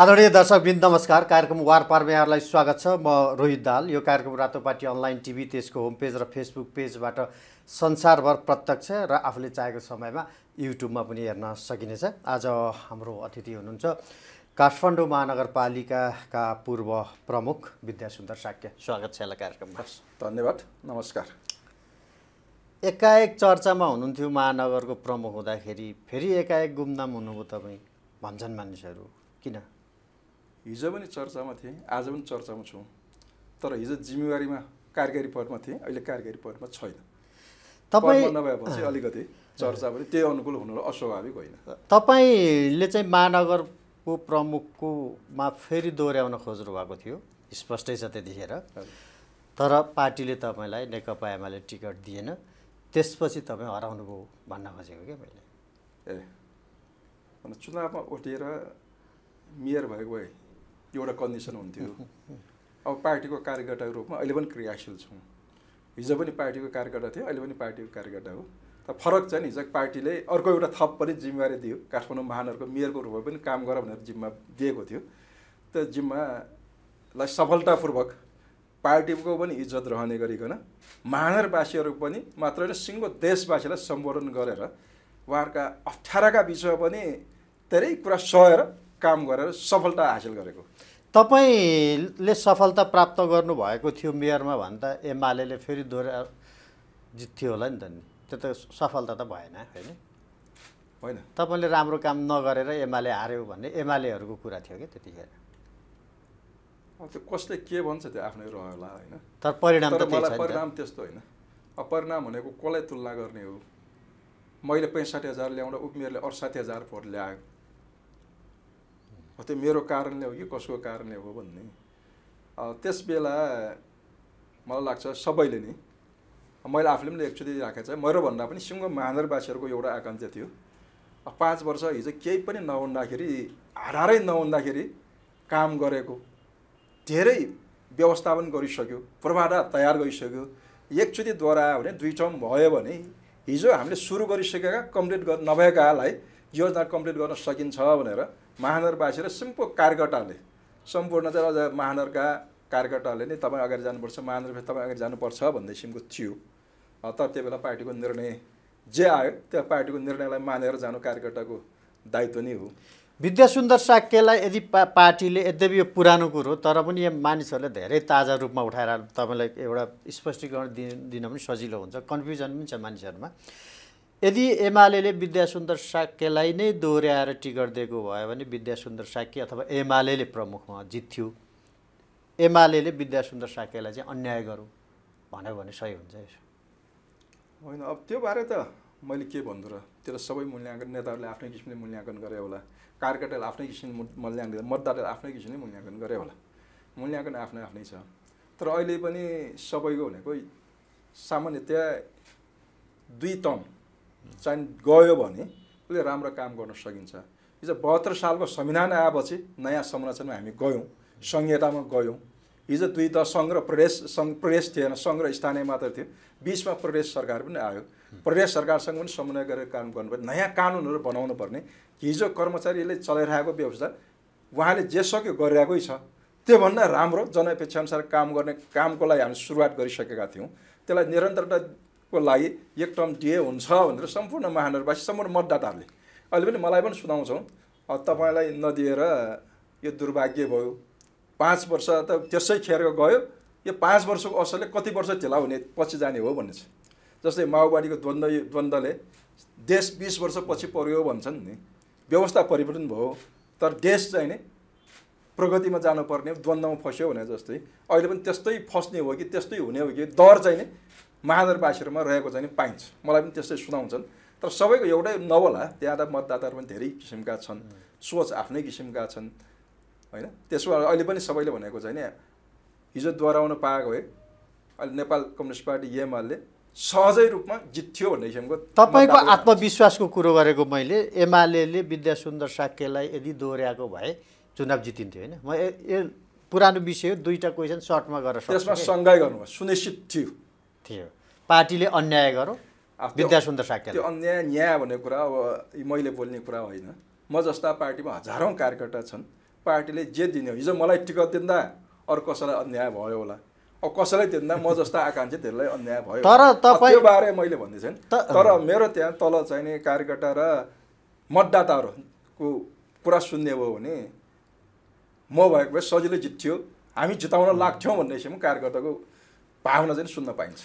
आदरणीय दर्शकबिन नमस्कार। कार्यक्रम वारपारमा यहाँहरूलाई स्वागत छ। म रोहित दाल। यो कार्यक्रम रातोपाटी अनलाइन टिभी त्यसको होम पेज र फेसबुक पेजबाट संसारभर प्रत्यक्ष र आफूले चाहेको समयमा युट्युबमा पनि हेर्न सकिनेछ। आज हाम्रो अतिथि हुनुहुन्छ काठमाडौँ महानगरपालिकाका पूर्व प्रमुख विद्यासुन्दर साक्य। स्वागत छ यसलाई कार्यक्रममा। धन्यवाद। नमस्कार। एकाएक चर्चामा हुनुहुन्थ्यो महानगरको प्रमुख हुँदाखेरि फेरि एकाएक गुमनाम हुनुभयो तपाईँ। भन्छन् मानिसहरू। किन? हिजो पनि चर्चामा थिएँ आज पनि चर्चामा छु। तर हिजो जिम्मेवारीमा कार्यकारी पदमा थिएँ अहिले कार्यकारी पदमा छैन। तपाईँ नभएपछि अलिकति चर्चा पनि त्यही अनुकूल हुनु अस्वाभाविक होइन। तपाईँले चाहिँ महानगरको प्रमुखकोमा फेरि दोहोऱ्याउन खोज्नु भएको थियो स्पष्टै छ त्यतिखेर। तर पार्टीले तपाईँलाई नेकपा एमाले टिकट दिएन त्यसपछि तपाईँ हराउनु भयो भन्न खोजेको क्या मैले। ए चुनावमा उठेर मेयर भएको भए एउटा कन्डिसन हुन्थ्यो। अब पार्टीको कार्यकर्ताको रूपमा अहिले पनि क्रियाशील छौँ। हिजो पनि पार्टीको कार्यकर्ता थियो अहिले पनि पार्टीको कार्यकर्ता हो। तर फरक चाहिँ हिजो पार्टीले अर्को एउटा थप पनि जिम्मेवारी दियो। काठमाडौँ महानगरको मेयरको रूपमा पनि काम गर भनेर जिम्मा दिएको थियो। त्यो जिम्मालाई सफलतापूर्वक पार्टीको पनि इज्जत रहने गरिकन महानगरवासीहरू पनि मात्र होइन सिङ्गो देशवासीलाई सम्बोधन गरेर उहाँहरूका अप्ठ्याराका बिचमा पनि धेरै कुरा सहेर काम गरेर सफलता हासिल गरेको। तपाईँले सफलता प्राप्त गर्नुभएको थियो मेयरमा भन्दा एमाले फेरि दोहोऱ्या जित्थ्यो होला नि त नि। त्यो त सफलता त भएन होइन? होइन। तपाईँले राम्रो काम नगरेर एमाले हार्यो भन्ने एमालेहरूको कुरा थियो क्या त्यतिखेर? त्यो कसले के भन्छ त्यो आफ्नै रह्यो होला होइन? तर परिणाम तर त मलाई। परिणाम त्यस्तो होइन। अब परिणाम भनेको कसलाई तुलना गर्ने हो? मैले पैँसठी हजार ल्याउँदा उपमेयरले अडसाठी हजार भोट ल्यायो। त्यो मेरो कारणले हो कि कसको कारणले हो भन्ने. त्यस बेला मलाई लाग्छ सबैले नै मैले आफूले पनि एकचोटि राखेको छ मेरो भन्दा पनि सिङ्गो महानगरवासीहरूको एउटा आकाङ्क्षा थियो। पाँच वर्ष हिजो केही पनि नहुँदाखेरि आधारै नहुँदाखेरि काम गरेको धेरै व्यवस्थापन गरिसक्यो पूर्वाधार तयार गरिसक्यो। एकचोटि दोहोऱ्यायो भने दुई टर्म भयो भने हिजो हामीले सुरु गरिसकेका कम्प्लिट नभएकालाई योजना कम्प्लिट गर्न सकिन्छ भनेर महानगरवासी र सिम्पल कार्यकर्ताले सम्पूर्ण चाहिँ अझ महानगरका कार्यकर्ताले नै तपाईँ अगाडि जानुपर्छ महानगर तपाईँ अगाडि जानुपर्छ भन्ने किसिमको थियो। तर त्यो बेला पार्टीको निर्णय जे आयो त्यो पार्टीको निर्णयलाई मानेर जानु कार्यकर्ताको दायित्व नै हो। विद्यासुन्दर साक्यलाई यदि पा पार्टीले यद्यपि यो पुरानो कुरो तर पनि यहाँ मानिसहरूले धेरै ताजा रूपमा उठाएर तपाईँलाई एउटा स्पष्टीकरण दिन दिन पनि सजिलो हुन्छ। कन्फ्युजन पनि छ मानिसहरूमा। यदि एमाले विद्यासुन्दर साक्यलाई नै दोहोऱ्याएर टिकट दिएको भयो भने विद्यासुन्दर साक्य अथवा एमाले प्रमुखमा जित्थ्यो। एमाले विद्यासुन्दर साक्यलाई चाहिँ अन्याय गरौँ भन्यो भने सही हुन्छ यसो। होइन अब त्यो बारे त मैले के भन्छु र? त्यो सबै मूल्याङ्कन नेताहरूले आफ्नै किसिमले मूल्याङ्कन गरे होला। कार्यकर्ताले आफ्नै किसिमले मूल्याङ्कन मतदाताले आफ्नै किसिमले मूल्याङ्कन गरे होला। मूल्याङ्कन आफ्नै आफ्नै छ। तर अहिले पनि सबैको भनेको सामान्यतया दुई टर्म चाहिँ गयो भने उसले राम्रो काम गर्न सकिन्छ। हिजो बहत्तर सालको संविधान आएपछि नयाँ संरचनामा हामी गयौँ संहितामा गयौँ। हिजो दुई त सङ्घ र प्रदेश सङ्घ प्रदेश थिएन सङ्घ र स्थानीय मात्र थियो। बिचमा प्रदेश सरकार पनि आयो। प्रदेश सरकारसँग पनि समन्वय गरेर काम गर्नुपर्ने नयाँ कानुनहरू बनाउनु पर्ने हिजो कर्मचारीले चलाइरहेको व्यवस्था उहाँले जे सक्यो गरिरहेकै छ। त्योभन्दा राम्रो जनअपेक्षाअनुसार काम गर्ने कामको लागि हामी सुरुवात गरिसकेका थियौँ। त्यसलाई निरन्तरताको लागि एक टर्म दिए हुन्छ भनेर सम्पूर्ण महानगरवासी सम्पूर्ण मतदाताहरूले। अहिले पनि मलाई पनि सुनाउँछौँ। तपाईँलाई नदिएर यो दुर्भाग्य भयो। पाँच वर्ष त त्यसै खेर गयो। यो पाँच वर्षको असरले कति वर्ष झेला हुने पछि जाने हो भन्ने छ। जस्तै माओवादीको द्वन्द्व द्वन्द्वले देश बिस वर्ष पछि पर्यो भन्छन् नि। व्यवस्था परिवर्तन भयो तर देश चाहिँ नि प्रगतिमा जानुपर्ने द्वन्द्वमा फस्यो भने जस्तै। अहिले पनि त्यस्तै फस्ने हो कि त्यस्तै हुने हो कि? डर चाहिँ नि महानगरवासीहरूमा रहेको चाहिँ पाइन्छ। मलाई पनि त्यस्तै सुनाउँछन्। तर सबैको एउटै नहोला त्यहाँ त मतदाताहरू पनि धेरै किसिमका छन्। सोच आफ्नै किसिमका छन्। होइन? त्यसो अहिले पनि सबैले भनेको चाहिँ नि हिजो दोहोऱ्याउन पाएको भए अहिले नेपाल कम्युनिस्ट पार्टी एमाले सहजै रूपमा जित्थ्यो भन्ने किसिमको तपाईँको आत्मविश्वासको कुरो गरेको मैले एमाले विद्यासुन्दर साक्यलाई यदि दोहोऱ्याएको भए चुनाव जितिन्थ्यो होइन? म पुरानो विषय हो दुईवटा क्वेसन सर्टमा गरेर त्यसमा? सङ्घाइ गर्नुभयो सुनिश्चित थियो। थियो। पार्टीले अन्याय गरौँ अब त्यो- विद्यासुन्दर त्यो साक्यलाई अन्याय न्याय भन्ने कुरा अब मैले बोल्ने कुरा होइन। म जस्ता पार्टीमा हजारौँ कार्यकर्ता छन्। पार्टीले जे दिने हो हिजो मलाई टिकट दिँदा अरू कसैलाई अन्याय भयो होला। अब कसैलाई दिँदा म जस्ता आकाङ्क्षी त्यसलाई अन्याय भयो तर त्यो बारे मैले भन्दैछु नि त- तर मेरो त्यहाँ तल चाहिने कार्यकर्ता र मतदाताहरूको कुरा सुन्ने भयो भने म भएको भए सजिलै जित्थ्यो। हामी जिताउन लाग्थ्यौँ भन्ने हिसाबमा कार्यकर्ताको भावना चाहिँ सुन्न पाइन्छ।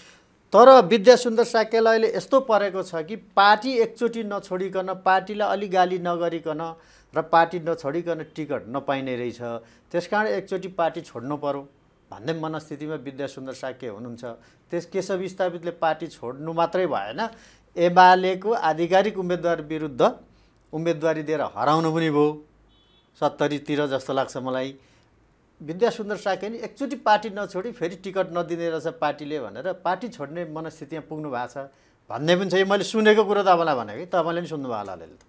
तर विद्या सुन्दर साक्यलाई अहिले यस्तो परेको छ कि पार्टी एकचोटि नछोडिकन पार्टीलाई अलि गाली नगरिकन र पार्टी नछोडिकन टिकट नपाइने रहेछ। त्यस कारण एकचोटि पार्टी छोड्नु पर्यो। भन्ने मनस्थितिमा विद्या सुन्दर साक्य हुनुहुन्छ। त्यस केशव स्थापितले पार्टी छोड्नु मात्रै भएन। एमालेको आधिकारिक उम्मेदवार विरुद्ध उम्मेदवारी दिएर हराउनु पनि भयो। सत्तरीतिर जस्तो लाग्छ मलाई। विद्या सुन्दर साके नि एकचोटि पार्टी नछोडी फेरि टिकट नदिने रहेछ पार्टीले भनेर पार्टी छोड्ने मनस्थितिमा पुग्नु भएको छ। भन्ने पनि छ यो मैले सुनेको कुरो तपाईँलाई भनेको कि? तपाईँले पनि सुन्नुभयो होला अलिअलि त।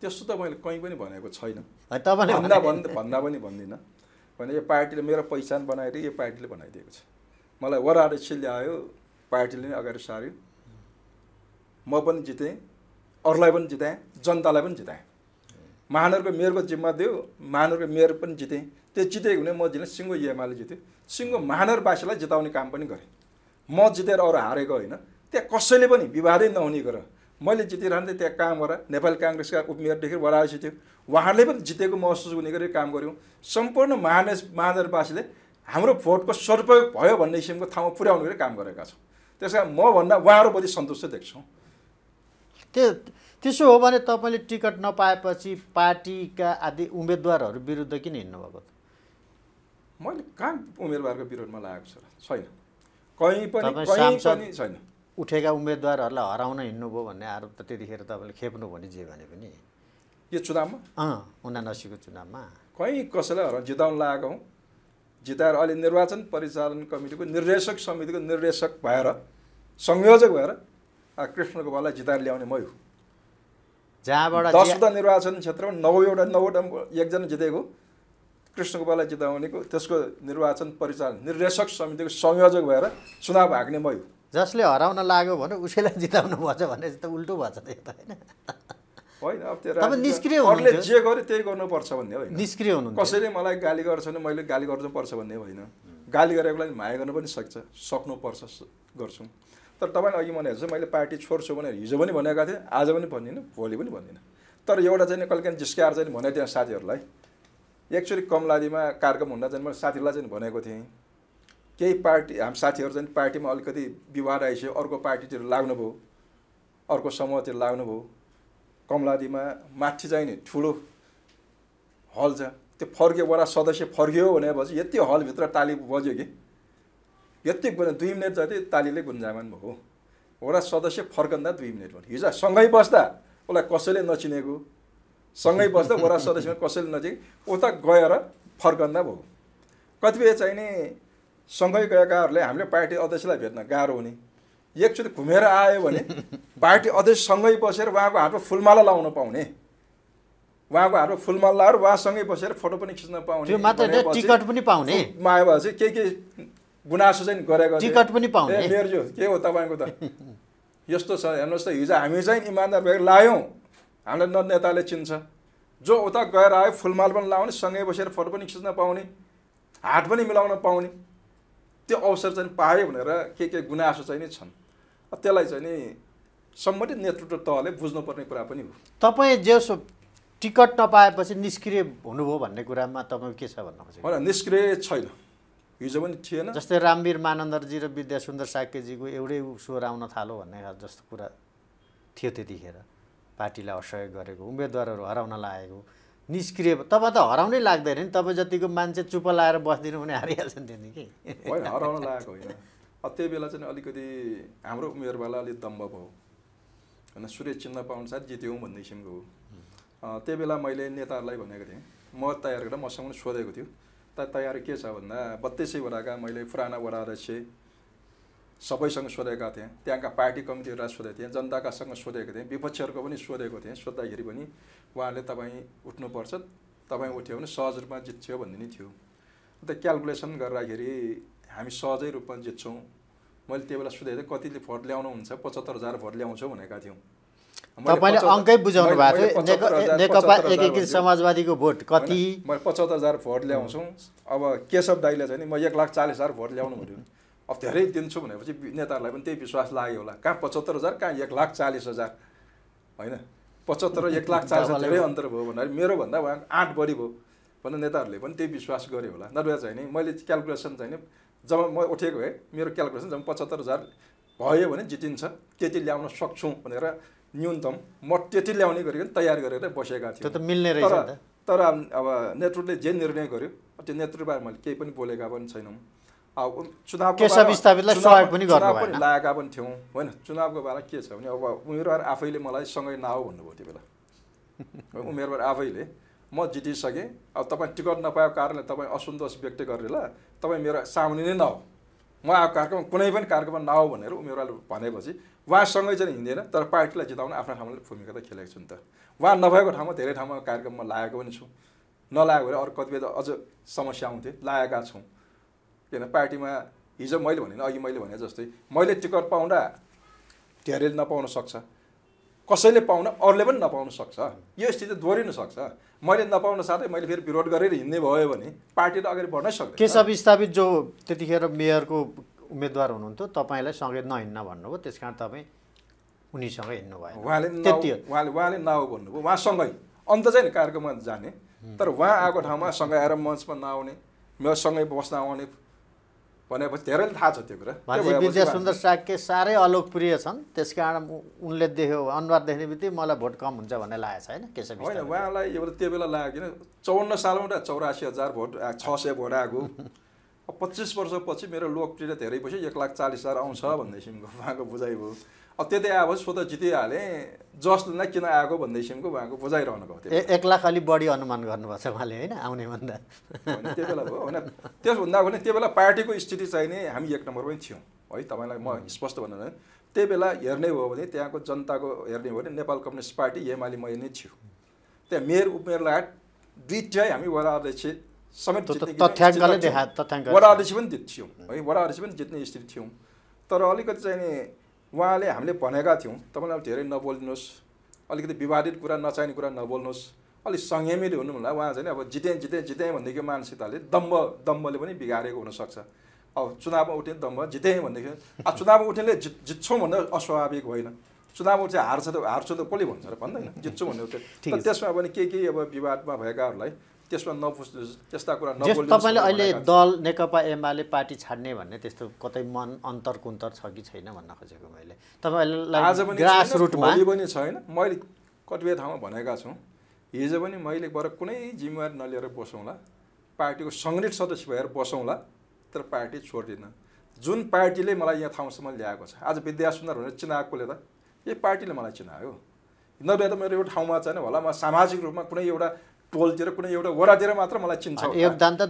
त्यस्तो त मैले कहीँ पनि भनेको छैन। तपाईँले भन्दा भने- भन् भन्दा पनि भन्दिनँ। भने यो पार्टीले मेरो पहिचान बनाएर यो पार्टीले बनाइदिएको छ। मलाई वडा अध्यक्ष ल्यायो पार्टीले नै अगाडि सार्यो। म पनि जितेँ अरूलाई पनि जिताएँ जनतालाई पनि जिताएँ। महानगरको मेयरको जिम्मा दियो महानगरको मेयर पनि जितेँ। त्यो जितेको भने म जिल्ला सिङ्गो एमाले जित्यो। सिङ्गो महानगरवासीलाई जिताउने काम पनि गरेँ। म जितेर अरू हारेको होइन। त्यहाँ कसैले पनि विवादै नहुने गर। मैले जितिरहँदै त्यहाँ काम गरेँ। नेपाली काङ्ग्रेसका उपमेयरदेखि वडासी थियो उहाँले पनि जितेको महसुस हुने गरी काम गऱ्यौँ सम्पूर्ण महानगर महानगरवासीले हाम्रो भोटको सदुपयोग भयो भन्ने किसिमको ठाउँमा पुर्याउने गरी काम गरेका छौँ। त्यस कारण मभन्दा उहाँहरू बढी सन्तुष्ट देख्छौँ। त्यो त्यसो हो भने तपाईँले टिकट नपाएपछि पार्टीका आदि उम्मेदवारहरू विरुद्ध किन हिँड्नुभएको? मैले कहाँ उम्मेदवारको विरोधमा लागेको छ? छैन। कहीँ पनि कहीँ पनि छैन। उठेका उम्मेदवारहरूलाई हराउन हिँड्नुभयो भन्ने आरोप त त्यतिखेर तपाईँले खेप्नु भने जे भने पनि। यो चुनावमा? अँ उनासीको चुनावमा। कहीँ कसैलाई हराउन जिताउन लागेको हौँ। जिताएर अहिले निर्वाचन परिचालन कमिटीको निर्देशक समितिको निर्देशक भएर संयोजक भएर कृष्ण गोपाललाई जिताएर ल्याउने मै हो। जहाँबाट दसवटा निर्वाचन क्षेत्रमा नौवटा नौवटा एकजना जितेको। कृष्ण गोपाललाई जिताउनेको त्यसको निर्वाचन परिचालन निर्देशक समितिको संयोजक भएर चुनाव हाँक्ने मै हो जसले हराउन लाग्यो भने उसैलाई जिताउनु पर्छ भने त उल्टो भएछ त यो त होइन। होइन अब त्यो निष्क्रिय अरूले। जे गर्यो त्यही गर्नुपर्छ भन्ने होइन। निष्क्रिय हुनुहुन्छ। कसैले मलाई गाली गर्छ भने मैले गाली गर्नुपर्छ भन्ने होइन। गाली गरेको लागि माया गर्न पनि सक्छ सक्नुपर्छ गर्छौँ। तर तपाईँले अघि भनेको चाहिँ मैले पार्टी छोड्छु भनेर हिजो पनि भनेका थिएँ आज पनि भन्दिनँ भोलि पनि भन्दिनँ तर एउटा चाहिँ कहिले काहीँ जिस्काएर चाहिँ भने त्यहाँ साथीहरूलाई एकचोटि कमलादीमा कार्यक्रम हुँदा चाहिँ मैले साथीहरूलाई चाहिँ भनेको थिएँ केही पार्टी हाम्रो साथीहरू चाहिँ पार्टीमा अलिकति विवाद आइसक्यो अर्को पार्टीतिर लाग्नुभयो अर्को समूहतिर लाग्नुभयो कमलादीमा माथि चाहिँ नि ठुलो हल छ त्यो फर्क्यो वडा सदस्य फर्कियो भनेपछि यति हलभित्र ताली बज्यो कि यति दुई मिनट जति तालीले गुन्जामान भयो वडा सदस्य फर्कँदा दुई मिनट भयो हिजो सँगै बस्दा उसलाई कसैले नचिनेको? सँगै बस्दा वडा सदस्यमा कसैले नचिने उता गएर फर्कँदा भयो। कतिपय चाहिने सँगै गएकाहरूले हामीले पार्टी अध्यक्षलाई भेट्न गाह्रो हुने। एकचोटि घुमेर आयो भने पार्टी अध्यक्षसँगै बसेर उहाँको हातमा फुलमाला लाउन पाउने। उहाँको हातमा फुलमाला लाएर उहाँसँगै बसेर फोटो पनि खिच्न पाउने। टिकट पनि पाउने। माया भएपछि के के गुनासो चाहिँ गरेको। टिकट पनि पाउने। ए मेरजो के हो तपाईँको त? यस्तो छ हेर्नुहोस् त हिजो हामी चाहिँ इमान्दार भएर लायौँ। हामीलाई न नेताले चिन्छ। जो उता गएर आयो फुलमाल पनि लाउने सँगै बसेर फोटो पनि खिच्न पाउने हात पनि मिलाउन पाउने त्यो अवसर चाहिँ पायो भनेर के के गुनासो चाहिँ नि छन्। त्यसलाई चाहिँ नि सम्बन्धित नेतृत्व तहले बुझ्नुपर्ने कुरा पनि हो। तपाईँ जे टिकट नपाएपछि निष्क्रिय हुनुभयो भन्ने कुरामा तपाईँको के छ भन्नु खोजेको? होइन निष्क्रिय छैन। हिजो पनि थिएन। जस्तै रामवीर मानन्दरजी र विद्या सुन्दर साकेजीको एउटै स्वर आउन थाल्यो भन्ने जस्तो कुरा थियो त्यतिखेर। पार्टीलाई असहयोग गरेको उम्मेदवारहरू हराउन लागेको निष्क्रिय तपाईँ त हराउनै लाग्दैन नि तपाईँ जतिको मान्छे चुप लाएर बसिदिनु भने हारिहाल्छ नि त्यहाँदेखि होइन हराउन लागेको होइन। त्यही बेला चाहिँ अलिकति हाम्रो उमेरवाला अलिक दम्ब भयो होइन सूर्य चिन्ह पाउनु साथ जित्यौँ भन्ने किसिमको हो। त्यही बेला मैले नेताहरूलाई भनेको थिएँ म तयार गरेर मसँग पनि सोधेको थियो त तयारी के छ भन्दा बत्तिसै वडाका मैले पुराना वडा अध्यक्ष सबैसँग सोधेका थिएँ। त्यहाँका पार्टी कमिटीहरूलाई सोधेको थिएँ। जनताकासँग सोधेको थिएँ। विपक्षीहरूको पनि सोधेको थिएँ। सोद्धाखेरि पनि उहाँले तपाईँ उठ्नुपर्छ। तपाईँ उठ्यो भने सहज रूपमा जित्छ्यो भन्ने नै थियो। अन्त क्यालकुलेसन गर्दाखेरि हामी सहजै रूपमा जित्छौँ। मैले त्यो बेला सोधेको थिएँ कतिले भोट ल्याउनुहुन्छ? पचहत्तर हजार भोट ल्याउँछौँ भनेका थियौँ। तपाईँले अङ्कै बुझाउनु भएको थियो। नेकपा एकीकृत। समाजवादीको भोट कति? मैले पचहत्तर हजार भोट ल्याउँछु। अब केशव दाईले चाहिँ नि म एक लाख चालिस हजार भोट ल्याउनु भन्यो। अब धेरै दिन्छु भनेपछि नेताहरूलाई पनि त्यही विश्वास लाग्यो होला कहाँ पचहत्तर हजार कहाँ एक लाख चालिस हजार होइन पचहत्तर एक लाख चालिस हजार धेरै अन्तर भयो भन्दाखेरि मेरोभन्दा उहाँको आठ बढी भयो भनेर नेताहरूले पनि त्यही विश्वास गर्यो होला नभए चाहिँ नि मैले क्यालकुलेसन चाहिँ नि जब म उठेको है मेरो क्यालकुलेसन जब पचहत्तर हजार भयो भने जितिन्छ त्यति ल्याउन सक्छौँ भनेर न्यूनतम म त्यति ल्याउने गरिकन तयार गरेर बसेका थियौँ त मिल्ने रहेछ तर अब नेतृत्वले जे निर्णय गर्यो त्यो नेतृत्वबारे मैले केही पनि बोलेका पनि छैनौँ चुनावको केशव स्थापितलाई चुनाव- सहयोग पनि गर्नु चुनाव भएन। लागेका पनि थियौँ होइन चुनावको बेला के छ भने अब उम्मेदवार आफैले मलाई सँगै नआऊ भन्नुभयो त्यो बेला उम्मेदवार आफैले म जितिसकेँ अब तपाईँ टिकट नपाएको कारणले तपाईँ असन्तोष व्यक्त गरेर तपाईँ मेरो सामुने नै नआऊ म आएको कार्यक्रम कुनै पनि कार्यक्रममा नआऊ भनेर उम्मेदवारले भनेपछि उहाँसँगै चाहिँ हिँड्दैन तर पार्टीलाई जिताउन आफ्नो ठाउँमा भूमिका त खेलेको छु नि त उहाँ नभएको ठाउँमा धेरै ठाउँमा कार्यक्रममा लागेको पनि छु नलागेको भए अरू कतिपय त अझ समस्या आउँथे लागेका छौँ किन पार्टीमा हिजो मैले भने अघि मैले भने जस्तै मैले टिकट पाउँदा धेरैले नपाउन सक्छ। कसैले पाउन अरूले पनि नपाउन सक्छ। यो स्थिति दोहोरिन सक्छ। मैले नपाउन साथै मैले फेरि विरोध गरेर हिँड्ने भयो भने पार्टी त अगाडि बढ्नै सक्दैन। केशव स्थापित जो त्यतिखेर मेयरको उम्मेदवार हुनुहुन्थ्यो तपाईँलाई सँगै नहिँड्न भन्नुभयो त्यस कारण तपाईँ उनीसँग हिँड्नु भयो उहाँले उहाँले उहाँले नाउ भन्नुभयो। उहाँसँगै अन्त चाहिँ कार्यक्रममा जाने। तर उहाँ आएको ठाउँमा सँगै आएर मञ्चमा नआउने मेरो सँगै बस्न आउने भनेपछि धेरैले थाहा छ त्यो कुरा। उहाँ- सुन्दर साक्य साह्रै अलोकप्रिय छन्। त्यस कारण उनले देख्यो अनुहार देख्ने बित्तिकै मलाई भोट कम हुन्छ भन्ने लागेको छ होइन केशव होइन उहाँलाई यो त्यो बेला लाग्यो किन चौवन्न सालमा चौरासी हजार भोट छ सय भोट आएको पच्चिस वर्षपछि मेरो लोकप्रियता धेरै पछि एक लाख चालिस हजार आउँछ भन्ने किसिमको उहाँको बुझाइ भयो। अब त्यति आएपछि स्वतः जितिहालेँ जसले नै किन आएको भन्ने किसिमको उहाँको बुझाइरहनु त्यो ए एक लाख अलिक बढी अनुमान गर्नुभएको छ उहाँले होइन आउने भन्दा त्यो बेला भयो होइन। त्यसभन्दा पनि त्यो बेला पार्टीको स्थिति चाहिँ नि हामी एक नम्बरमै थियौँ। है तपाईँलाई म स्पष्ट भन्न। त्यही बेला हेर्ने हो भने त्यहाँको जनताको हेर्ने हो भने नेपाल कम्युनिस्ट पार्टी एमाले मैले नै थियो। त्यहाँ मेयर उपमेयर लगायत दुईटै हामी वडा अध्यक्ष समेत थियौँ। वडा अध्यक्ष पनि जित्थ्यौँ। है वडा अध्यक्ष पनि जित्ने स्थिति थियौँ। तर अलिकति चाहिँ नि उहाँले हामीले भनेका थियौँ तपाईँलाई धेरै नबोलिदिनुहोस् अलिकति विवादित कुरा नचाहिने कुरा नबोल्नुहोस्। अलिक संयमित हुनु होला उहाँ चाहिँ अब जितेँ जितेँ जितेँ भनेदेखि मानसिकताले दम्ब दम्बले पनि बिगारेको हुनसक्छ। अब चुनावमा उठ्ने दम्ब जितेँ भनेदेखि अब चुनावमा उठ्नेले जित जित्छौँ भन्दा अस्वाभाविक होइन। चुनावमा उठ्छ हार्छ त हार्छु त कसले भन्छ र भन्दैन। जित्छु भन्ने छ। त्यसमा पनि केही केही अब विवादमा भएकाहरूलाई त्यसमा नपुछ त्यस्ता कुरा जस नबोलिदिनुहोस् तपाईँले अहिले। दल नेकपा एमाले पार्टी छाड्ने भन्ने त्यस्तो कतै मन अन्तर कुन्तर छ कि छैन भन्न खोजेको मैले। आज तपाईँलाई पनि ग्रास छैन, रुटमा पनि छैन। मैले कतिपय ठाउँमा भनेका छौँ। हिजो पनि मैले बर कुनै जिम्मेवारी नलिएर बसौँला। पार्टीको सङ्गठित सदस्य भएर बसौँला तर पार्टी छोड्दिनँ। जुन पार्टीले मलाई यहाँ ठाउँसम्म ल्याएको छ आज विद्या सुन्दर भनेर चिनाएकोले त यही पार्टीले मलाई चिनायो। नभए त मेरो एउटा ठाउँमा छैन होला। म सामाजिक रूपमा कुनै एउटा टोलतिर कुनै एउटा वडातिर मात्र मलाई चिन्छ। योगदान त।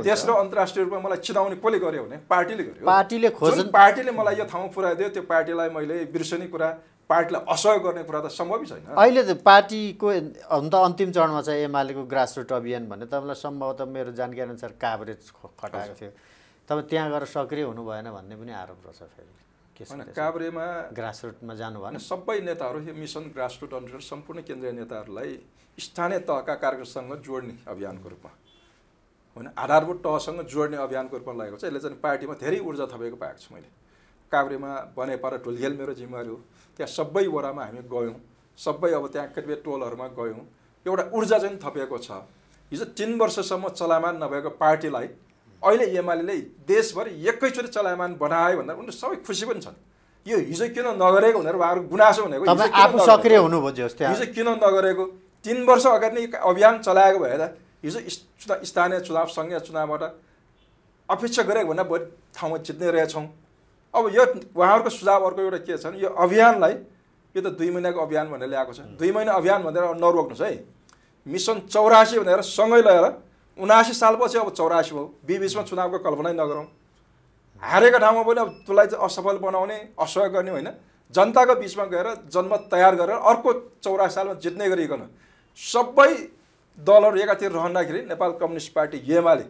देश र अन्तर्राष्ट्रिय रूपमा मलाई चिनाउने कसले गर्यो भने पार्टीले गर्यो। पार्टीले खोजन पार्टीले मलाई यो ठाउँमा पुऱ्याइदियो त्यो पार्टीलाई मैले बिर्सने कुरा पार्टीलाई असहयोग गर्ने कुरा त सम्भवै छैन। अहिले त पार्टीको हुन त अन्तिम चरणमा छ एमालेको ग्रासरुट अभियान भन्ने तपाईँलाई सम्भवतः मेरो जानकारी अनुसार काभ्रेज खटाएको थियो। तपाईँ त्यहाँ गएर सक्रिय हुनु भएन भन्ने पनि आरोप रहेछ फेरि। होइन? काभ्रेमा ग्रासरुटमा जानु भएन सबै नेताहरू यो मिसन ग्रासरुट अनुसार सम्पूर्ण केन्द्रीय नेताहरूलाई स्थानीय तहका कार्यक्रमसँग जोड्ने अभियानको रूपमा। होइन आधारभूत तहसँग जोड्ने अभियानको रूपमा लागेको छ। यसले चाहिँ पार्टीमा धेरै ऊर्जा थपेको पाएको छु मैले। काभ्रेमा बनेपा र ढुलघेल मेरो जिम्मेवारी हो त्यहाँ सबै वडामा हामी गयौँ। सबै अब त्यहाँ कतिपय टोलहरूमा गयौँ। एउटा ऊर्जा चाहिँ थपिएको छ। हिजो तिन वर्षसम्म चलायमान नभएको पार्टीलाई अहिले एमाले देशभरि एकैचोटि चलायमान बनायो भनेर उनीहरू सबै खुसी पनि छन्। यो हिजो किन नगरेको भनेर उहाँहरूको गुनासो भनेको हिजो तपाईँ किन आफू नगरेको? सक्रिय हुनुभयो हिजो किन नगरेको? तिन वर्ष अगाडि नै अभियान चलाएको भए त हिजो स्थानीय चुनाव सङ्घीय चुनावबाट अपेक्षा गरेको भन्दा बढी ठाउँमा जित्ने रहेछौँ। अब यो उहाँहरूको सुझाव अर्को एउटा के छ यो अभियानलाई यो त दुई महिनाको अभियान भनेर ल्याएको छ। दुई महिना अभियान भनेर नरोक्नुहोस् है। मिसन चौरासी भनेर सँगै लिएर उनासी सालपछि अब चौरासी भयो। बिबिचमा चुनावको कल्पनै नगरौँ। हारेको ठाउँमा पनि अब त्यसलाई चाहिँ असफल बनाउने असहयोग गर्ने होइन। जनताको बिचमा गएर जनमत तयार गरेर अर्को चौरासी सालमा जित्ने गरिकन सबै दलहरू एकातिर रहँदाखेरि नेपाल कम्युनिस्ट पार्टी एमाले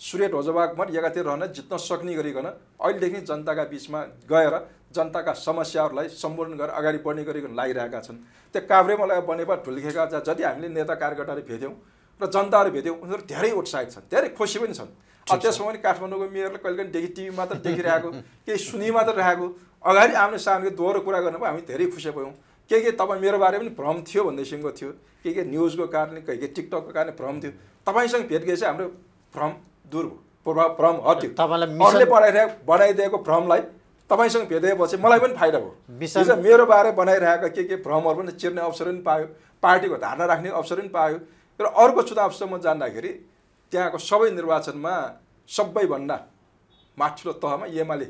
सूर्य ध्वजबागमा एकातिर रहन जित्न सक्ने गरिकन अहिलेदेखि जनताका बिचमा गएर जनताका समस्याहरूलाई सम्बोधन गरेर अगाडि बढ्ने गरिकन लागिरहेका छन्। त्यो काभ्रेमा बनेपा ढुल्केका जति हामीले नेता कार्यकर्ताहरू भेट्यौँ र जनताहरू भेट्यौँ उनीहरू धेरै उत्साहित छन् धेरै खुसी पनि छन्। अब त्यसमा पनि काठमाडौँको मेयरले कहिले काहीँ देखि टिभी मात्र देखिरहेको केही सुनि मात्र राखेको अगाडि आउने सानो दोहोरो कुरा गर्नु हामी धेरै खुसी भयौँ। के के तपाईँ मेरो बारे पनि भ्रम थियो भन्दैसिङको थियो के के न्युजको कारणले के के टिकटकको कारणले भ्रम थियो तपाईँसँग भेट गएपछि हाम्रो भ्रम दूर भयो प्रभाव भ्रम हट्यो। तपाईँलाई बनाइरहेको बनाइदिएको भ्रमलाई तपाईँसँग भेटेपछि मलाई पनि फाइदा भयो। मेरो बारे बनाइरहेका के के भ्रमहरू पनि चिर्ने अवसर पनि पायो पार्टीको धारणा राख्ने अवसर पनि पायो र अर्को चुनावसम्म जाँदाखेरि त्यहाँको सबै निर्वाचनमा सबैभन्दा माथिल्लो तहमा एमाले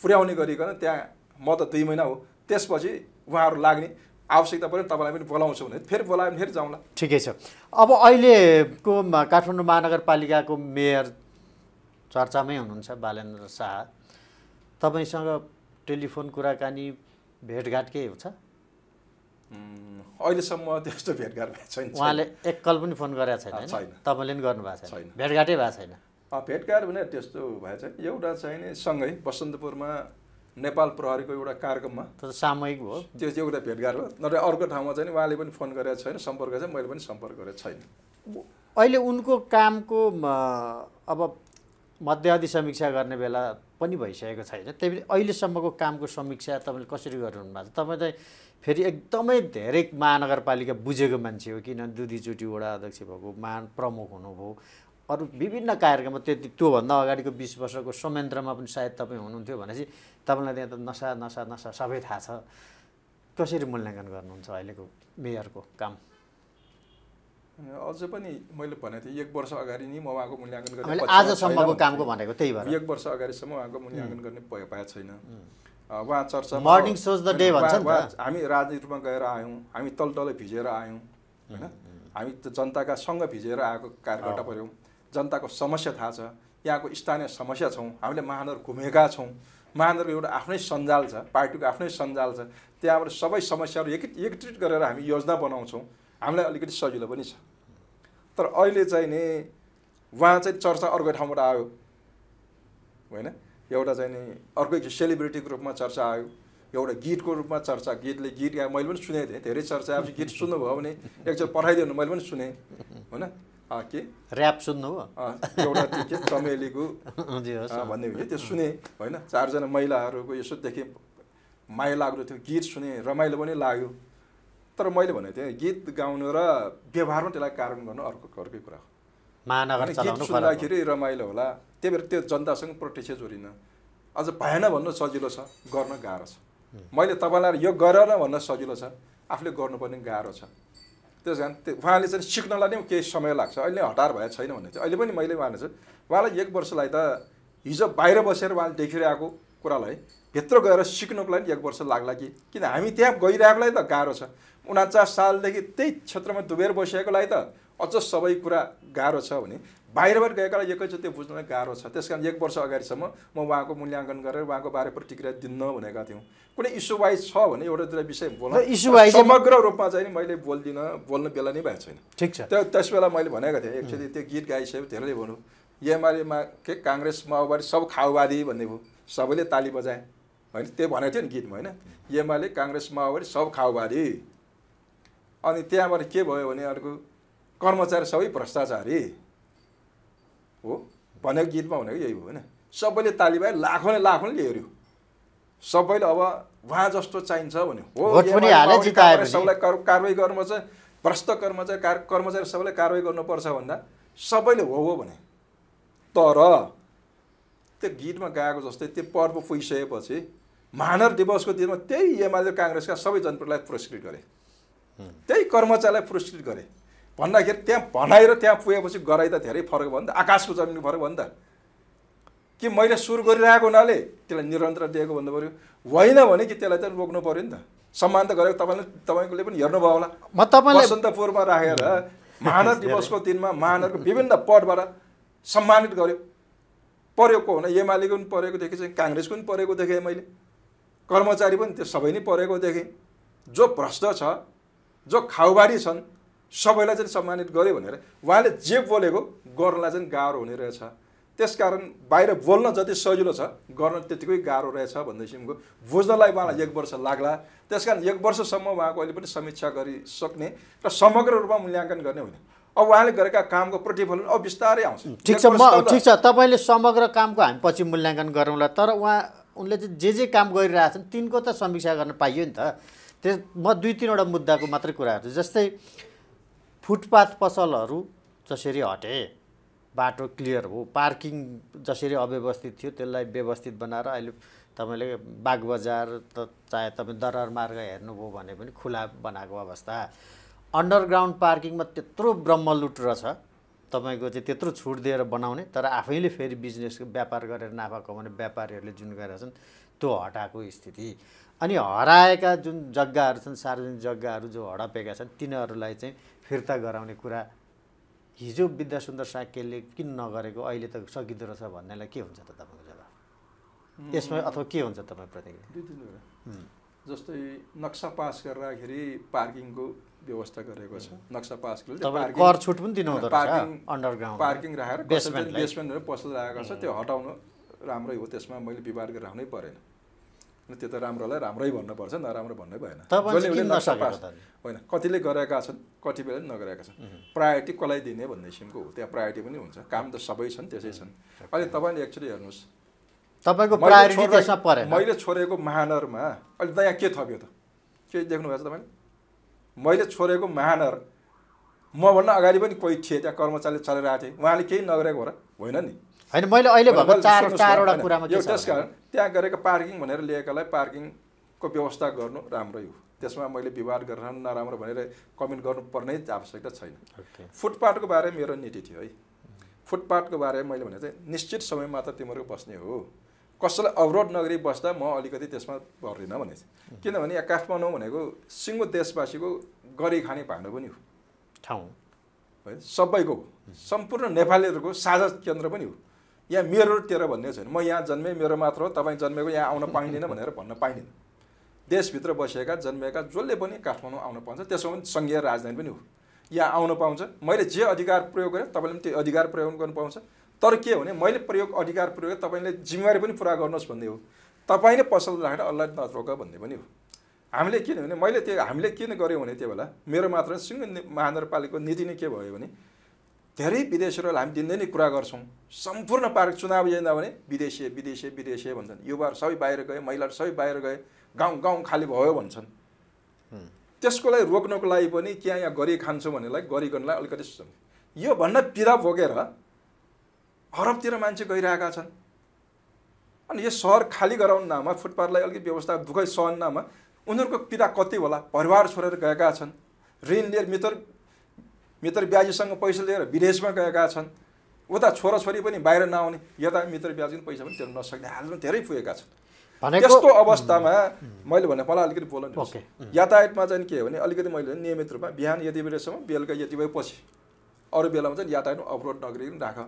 पुर्याउने गरिकन त्यहाँ म त दुई महिना हो। त्यसपछि उहाँहरू लाग्ने आवश्यकता पऱ्यो तपाईँलाई पनि बोलाउँछु भने फेरि बोलायो भने फेरि जाउँला ठिकै छ। अब अहिलेको काठमाडौँ महानगरपालिकाको मेयर चर्चामै हुनुहुन्छ बालेन्द्र शाह। तपाईँसँग टेलिफोन कुराकानी भेटघाट केही हुन्छ अहिलेसम्म त्यस्तो भेटघाट भएको छैन। उहाँले एककल पनि फोन गरेको छैन? छैन। तपाईँले पनि गर्नुभएको छैन? छैन। भेटघाटै भएको छैन? भेटघाट भने त्यस्तो भएछ एउटा चाहिँ नि सँगै बसन्तपुरमा नेपाल प्रहरीको एउटा कार्यक्रममा। त्यो सामूहिक हो। त्यो चाहिँ एउटा भेटघाट हो। नत्र अर्को ठाउँमा चाहिँ उहाँले पनि फोन गरेको छैन सम्पर्क चाहिँ मैले पनि सम्पर्क गरेको छैन। अहिले उनको कामको अब मध्यावधि समीक्षा गर्ने बेला पनि भइसकेको छैन। त्यही भएर अहिलेसम्मको कामको समीक्षा तपाईँले कसरी गरिरहनु भएको छ? तपाईँ चाहिँ फेरि एकदमै धेरै महानगरपालिका बुझेको मान्छे हो किन दुधीचोटि वडा अध्यक्ष भएको महान प्रमुख हुनुभयो। अरू विभिन्न कार्यक्रममा त्यति त्योभन्दा अगाडिको बिस वर्षको संयन्त्रमा पनि सायद तपाईँ हुनुहुन्थ्यो भनेपछि तपाईँलाई त्यहाँ त नसा नसा नसा सबै थाहा छ। कसरी मूल्याङ्कन गर्नुहुन्छ अहिलेको मेयरको काम? अझ पनि मैले भनेको थिएँ एक वर्ष अगाडि नै म उहाँको मूल्याङ्कन गर्ने आजसम्मको कामको। भनेको त्यही भएर। एक वर्ष अगाडिसम्म उहाँको मूल्याङ्कन गर्ने पाएको छैन। उहाँ चर्चा Morning shows the day भन्छ। हामी राजनीतिमा गएर आयौँ हामी तल तल भिजेर आयौँ होइन? हामी त जनताका सँग भिजेर आएको कार्यकर्ता पऱ्यौँ। जनताको समस्या थाहा छ। यहाँको स्थानीय समस्या छौँ। हामीले महानगर घुमेका छौँ। महानगरको एउटा आफ्नै सञ्जाल छ पार्टीको आफ्नै सञ्जाल छ। त्यहाँबाट सबै समस्याहरू एक एकत्रित गरेर हामी योजना बनाउँछौँ। हामीलाई अलिकति सजिलो पनि छ। तर अहिले चाहिँ नि उहाँ चाहिँ चर्चा अर्को ठाउँबाट आयो। होइन? एउटा चाहिँ नि अर्कै सेलिब्रिटीको रूपमा चर्चा आयो। एउटा गीतको रूपमा चर्चा गीतले गीत गाए। मैले पनि सुनेको थिएँ धेरै चर्चा। आएपछि गीत सुन्नुभयो भने एकचोटि पठाइदिनु मैले पनि सुनेँ। होइन? के? ऱ्याप सुन्नु हो? अँ, एउटा के चमेलीको। भन्ने भयो। त्यो सुने होइन? चारजना महिलाहरूको यसो देखेँ माया लाग्दो थियो। गीत सुने रमाइलो पनि लाग्यो। तर मैले भनेको थिएँ गीत गाउनु र व्यवहारमा त्यसलाई कारण गर्नु अर्को अर्कै कुरा हो। महानगर गीत। सुन्दाखेरि रमाइलो होला। त्यही भएर त्यो जनतासँग प्रत्यक्ष जोडिन। अझ भएन भन्नु सजिलो छ गर्न गाह्रो छ। मैले तपाईँलाई यो गर न भन्न सजिलो छ। आफूले गर्नुपर्ने गाह्रो छ। त्यस कारण त्यो उहाँले चाहिँ सिक्नलाई नै केही समय लाग्छ। अहिले हतार भएको छैन भने चाहिँ अहिले पनि मैले उहाँले चाहिँ उहाँलाई एक वर्षलाई त हिजो बाहिर बसेर उहाँले देखिरहेको कुरालाई भित्र गएर सिक्नुको लागि एक वर्ष लाग्ला कि? किन हामी त्यहाँ गइरहेकोलाई त गाह्रो छ। उनाचास सालदेखि त्यही क्षेत्रमा डुबेर बसेकोलाई त अझ सबै कुरा गाह्रो छ भने बाहिरबाट गएकालाई एकैचोटि बुझ्नलाई गाह्रो छ। त्यस कारण एक वर्ष अगाडिसम्म म उहाँको मूल्याङ्कन गरेर उहाँको बारे प्रतिक्रिया दिन्न भनेका थियौँ। कुनै इस्यु वाइज छ भने एउटा दुईवटा विषय बोल। र issue wise चाहिँ- समग्र रूपमा चाहिँ मैले बोल्दिनँ बोल्ने बेला नै भएको छैन। ठिक छ। त्यो त्यस बेला मैले भनेको थिएँ एकचोटि त्यो गीत गाइसकेपछि धेरैले भन्नु एमालेमा के काङ्ग्रेस माओवादी सब खाउवादी भन्ने भयो। सबैले ताली बजाए। होइन त्यो भनेको थियो नि गीतमा होइन? एमाले काङ्ग्रेस माओवादी सब खाउवादी अनि त्यहाँबाट के भयो भने अर्को कर्मचारी सबै भ्रष्टाचारी हो? भनेको गीतमा भनेको यही भयो होइन। सबैले ताली पाए लाखौँले लाखौँले हेऱ्यो सबैले अब उहाँ जस्तो चाहिन्छ भन्यो। हो। सबलाई कार- कारवाही गर्नुपर्छ भ्रष्ट कर्मचारी कार कर्मचारी सबैलाई कारवाही गर्नुपर्छ भन्दा सबैले हो हो भने। तर त्यो गीतमा गाएको जस्तै त्यो पर्व पुगिसकेपछि महानगर दिवसको दिनमा त्यही एमाले काङ्ग्रेसका सबै जनप्रतिलाई पुरस्कृत गरे। त्यही कर्मचारीलाई पुरस्कृत गरे। भन्दाखेरि त्यहाँ भनाइ र त्यहाँ पुगेपछि गराइ त धेरै फरक भयो नि त। आकाशको जमिनको फरक भयो नि त। कि मैले सुरु गरिरहेको हुनाले त्यसलाई निरन्तर दिएको भन्नु पऱ्यो। होइन भने कि त्यसलाई त रोक्नु पऱ्यो नि त। सम्मान त गरेको तपाईँले तपाईँले पनि हेर्नुभयो होला। म तपाईँलाई बसन्तपुरमा राखेर महानगर दिवसको दिनमा महानगरको विभिन्न पदबाट सम्मानित गर्यो। परेको हुन एमालेको पनि परेको देखेँ चाहिँ काङ्ग्रेसको पनि परेको देखेँ मैले। कर्मचारी पनि त्यो सबै नै परेको देखेँ। जो भ्रष्ट छ जो खाउबारी छन् सबैलाई चाहिँ सम्मानित गर्यो भनेर उहाँले जे बोलेको गर्नलाई चाहिँ गाह्रो हुने रहेछ। त्यसकारण बाहिर बोल्न जति सजिलो छ गर्न त्यतिकै गाह्रो रहेछ भन्ने किसिमको बुझ्नलाई उहाँलाई एक वर्ष लाग्ला। त्यसकारण एक वर्षसम्म उहाँको अहिले पनि समीक्षा गरिसक्ने र समग्र रूपमा मूल्याङ्कन गर्ने होइन। अब उहाँले गरेका कामको प्रतिफलन अब बिस्तारै आउँछ। ठिक छ म ठिक छ तपाईँले समग्र कामको हामी पछि मूल्याङ्कन गरौँला तर उहाँ उनले चाहिँ जे जे काम गरिरहेछन् तिनको त समीक्षा गर्न पाइयो नि त। त्यस म दुई तिनवटा मुद्दाको मात्रै कुराहरू जस्तै फुटपाथ पसलहरू जसरी हटे बाटो क्लियर हो पार्किङ जसरी अव्यवस्थित थियो त्यसलाई व्यवस्थित बनाएर अहिले तपाईँले बागबजार त चाहे तपाईँ दरबार मार्ग हेर्नुभयो भने पनि खुला बनाएको अवस्था। अन्डरग्राउन्ड पार्किङमा त्यत्रो ब्रह्मलुट रहेछ। तपाईँको चाहिँ त्यत्रो छुट दिएर बनाउने तर आफैले फेरि बिजनेस व्यापार गरेर नाफा कमाउने व्यापारीहरूले जुन गरेका छन् त्यो हटाएको स्थिति। अनि हराएका जुन जग्गाहरू छन् सार्वजनिक जग्गाहरू जो हडपेका छन् तिनीहरूलाई चाहिँ फिर्ता गराउने कुरा हिजो विद्या सुन्दर साक्यले किन नगरेको अहिले त सकिँदो रहेछ भन्नेलाई के हुन्छ त तपाईँको जवाब? यसमा अथवा के हुन्छ तपाईँ प्रतिक्रिया? जस्तै नक्सा पास गर्दाखेरि पार्किङको व्यवस्था गरेको छ। नक्सा पास कर छुट पनि दिनु अन्डरग्राउन्ड पार्किङ राखेर। बेसमेन्टहरू पसल राखेको छ त्यो हटाउनु राम्रै हो त्यसमा मैले विवाद गरेर राख्नै परेन त्यो त राम्रोलाई राम्रै भन्नुपर्छ नराम्रो भन्नै भएन? होइन कतिले गरेका छन् कति बेला नगरेका छन्। प्रायोरिटी कसलाई दिने भन्ने किसिमको हो त्यहाँ प्रायोरिटी पनि हुन्छ। काम त सबै छन् त्यसै छन्। अहिले तपाईँले एक्चुली हेर्नुहोस्। तपाईँको मैले छोडेको महानगरमा अहिले त यहाँ के थप्यो त? के देख्नु भएको छ तपाईँले? मैले छोडेको महानगर मभन्दा अगाडि पनि कोही थिए त्यहाँ कर्मचारीले चलिरहेको थिए। उहाँले केही नगरेको हो र होइन नि? होइन मैले अहिले त्यस कारण त्यहाँ गरेको पार्किङ भनेर लिएकालाई पार्किङको व्यवस्था गर्नु राम्रै हो। त्यसमा मैले विवाद गरेर नराम्रो भनेर कमेन्ट गर्नुपर्ने आवश्यकता छैन। फुटपाथको बारेमा मेरो नीति थियो है। फुटपाथको बारेमा मैले भने चाहिँ निश्चित समय मात्र तिमीहरू बस्ने हो। कसैलाई अवरोध नगरी बस्दा म अलिकति त्यसमा पर्दिनँ भने चाहिँ किनभने यहाँ काठमाडौँ भनेको सिङ्गो देशवासीको गरी खाने भाँडो पनि हो। ठाउँ। है सबैको। सम्पूर्ण नेपालीहरूको साझा केन्द्र पनि हो। यहाँ मेरो र तेरो भन्ने छैन। म यहाँ जन्मेँ मेरो मात्र हो तपाईँ जन्मेको यहाँ आउन पाइँदैन भनेर भन्न पाइँदैन। देशभित्र बसेका जन्मेका जसले पनि काठमाडौँ आउन पाउँछ त्यसमा पनि सङ्घीय राजधानी पनि हो। यहाँ आउन पाउँछ। मैले जे अधिकार प्रयोग गरेँ तपाईँले पनि त्यो अधिकार प्रयोग गर्नु पाउँछ। तर के हो भने मैले प्रयोग अधिकार प्रयोग तपाईँले जिम्मेवारी पनि पुरा गर्नुहोस् भन्ने हो। तपाईँले पसल राखेर अल्लाह नरोक भन्ने पनि हो। हामीले किन भने मैले त्यो हामीले किन गऱ्यौँ भने त्यो बेला मेरो मात्र सिङ्गो नि- महानगरपालिकाको नीति नै के भयो भने धेरै विदेशीहरूलाई हामी दिनदिनै कुरा गर्छौँ। सम्पूर्ण पार्क चुनाव जाँदा भने विदेशी विदेशी विदेशी भन्छन्। युवाहरू सबै बाहिर गए महिलाहरू सबै बाहिर गए गाउँ गाउँ खाली भयो भन्छन्। त्यसको लागि रोक्नको लागि पनि क्या यहाँ गरी खान्छु भन्नेलाई गरी गर्नलाई अलिकति यो भन्न पीडा बोकेर अरबतिर मान्छे गइरहेका छन्। अनि यो सहर खाली गराउनु नाममा फुटपाथलाई अलिकति व्यवस्था दुःखै सहन नाममा उनीहरूको पीडा कति होला परिवार छोडेर गएका छन्। ऋण लिएर मित्र मित्र ब्याजीसँग पैसा लिएर विदेशमा गएका छन्। उता छोराछोरी पनि बाहिर नआउने यता मित्र ब्याजी पैसा पनि तिर्न नसक्ने हालमा धेरै पुगेका छन्। त्यस्तो अवस्थामा मैले भने मलाई अलिकति बोल्न। यातायातमा चाहिँ के हो भने अलिकति मैले नियमित रूपमा बिहान यति बजीसम्म बेलुका यति बजेपछि अरू बेलामा चाहिँ यातायात अवरोध नगरिकन राख।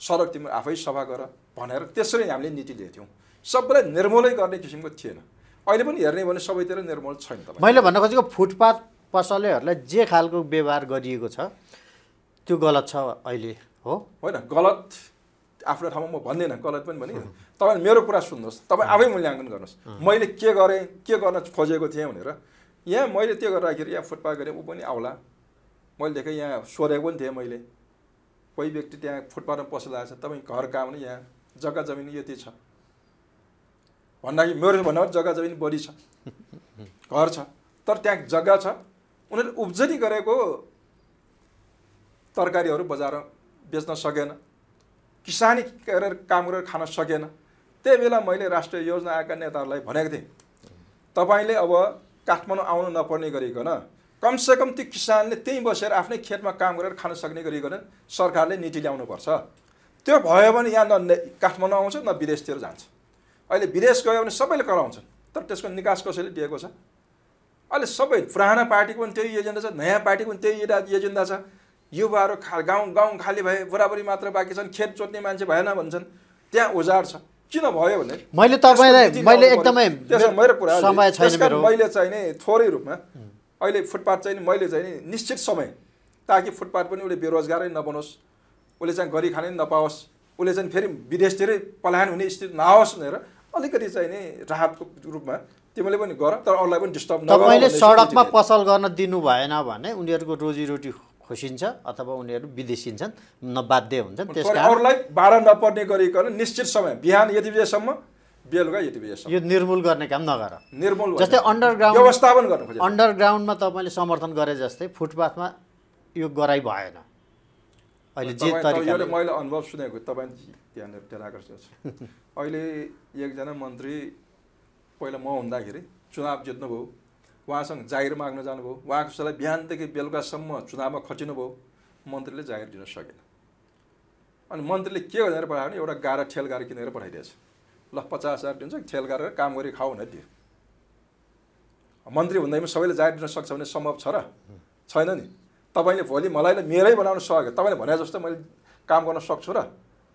सडक तिम्रो आफै सफा गर भनेर त्यसरी हामीले नीति लिएको थियौँ सबैलाई निर्मूलै गर्ने किसिमको थिएन। अहिले पनि हेर्ने भने सबैतिर निर्मूल छैन तपाईँ। मैले भन्न खोजेको फुटपाथ पसलेहरूलाई जे खालको व्यवहार गरिएको छ त्यो गलत छ अहिले हो? होइन गलत आफ्नो ठाउँमा म भन्दिनँ गलत पनि भने तपाईँले मेरो कुरा सुन्नुहोस् तपाईँ आफै मूल्याङ्कन गर्नुहोस्। मैले के गरेँ के गर्न खोजेको थिएँ भनेर। यहाँ मैले त्यो गर्दाखेरि यहाँ फुटपाथ गरेँ ऊ पनि आउला। मैले देखेँ यहाँ सोधेको पनि थिएँ मैले। कोही व्यक्ति त्यहाँ फुटपाथमा पसिरहेको छ तपाईँ घर कहाँ भने यहाँ जग्गा जमिन यति छ। भन्दाखेरि मेरो भन्दा जग्गा जमिन बढी छ घर छ तर त्यहाँ जग्गा छ। उनीहरूले उब्जनी गरेको तरकारीहरू बजारमा बेच्न सकेन किसानी गरेर काम गरेर खान सकेन। त्यही बेला मैले राष्ट्रिय योजना आएका नेताहरूलाई भनेको थिएँ तपाईँले अब काठमाडौँ आउनु नपर्ने गरिकन कमसेकम त्यो किसानले त्यहीँ बसेर आफ्नै खेतमा काम गरेर खान सक्ने गरिकन सरकारले नीति ल्याउनुपर्छ। त्यो भयो भने यहाँ न काठमाडौँ आउँछ न विदेशतिर जान्छ। अहिले विदेश गयो भने सबैले कराउँछन् तर त्यसको निकास कसैले दिएको छ? अहिले सबै पुराना पार्टीको पनि त्यही एजेन्डा छ नयाँ पार्टीको पनि त्यही एजेन्डा छ। युवाहरू खा गाउँ गाउँ खाली भए बुढाबुढी मात्र बाँकी छन् खेत जोत्ने मान्छे भएन भन्छन्। त्यहाँ उजाड छ। किन भयो भने मैले तपाईँलाई मैले एकदमै मेरो कुरा मैले चाहिँ नि थोरै रूपमा अहिले फुटपाथ चाहिँ नि मैले चाहिँ नि निश्चित समय ताकि फुटपाथ पनि उसले बेरोजगारै नबनोस्। उसले चाहिँ गरी खानै नपाओस्। उसले चाहिँ फेरि विदेशतिरै पलायन हुने स्थिति नहोस् भनेर अलिकति चाहिँ नि राहतको रूपमा तिमीले पनि गर तर अरूलाई पनि डिस्टर्ब नगर तपाईँले सडकमा पसल गर्न दिनु भएन भने उनीहरूको रोजीरोटी खोसिन्छ अथवा उनीहरू विदेशिन्छन् नबाध्य हुन्छन् त्यस तर कारण अरूलाई बाह्र नपर्ने गरिकन निश्चित समय बिहान यति बजेसम्म बेलुका यति बजेसम्म यो निर्मूल गर्ने काम नगर। निर्मूल। जस्तै अन्डरग्राउन्ड व्यवस्थापन गर्नु खोजेको। अन्डरग्राउन्डमा तपाईँले समर्थन गरे जस्तै फुटपाथमा यो गराइ भएन। अहिले जे तरिकाले मैले अनुभव सुनेको तपाईँ ध्यान त्यहाँ आकर्षित छ अहिले एकजना मन्त्री पहिला म हुँदाखेरि चुनाव जित्नुभयो। उहाँसँग जागिर माग्न जानुभयो। उहाँको सल्लाह बिहानदेखि बेलुकासम्म चुनावमा खटिनुभयो। मन्त्रीले जागिर दिन सकेन। अनि मन्त्रीले के भनेर पठायो भने एउटा गाह्रो ठेल गाह्रो किनेर पठाइदिएछ। ल पचास हजार दिन्छ ठेल गरेर काम गरी खाऊ भनेर दियो। मन्त्री हुँदैमा सबैले जागिर दिन सक्छ भने सम्भव छ र? छैन नि। तपाईँले भोलि मलाई मेरै बनाउन सक्यो तपाईँले भने जस्तो मैले काम गर्न सक्छु र?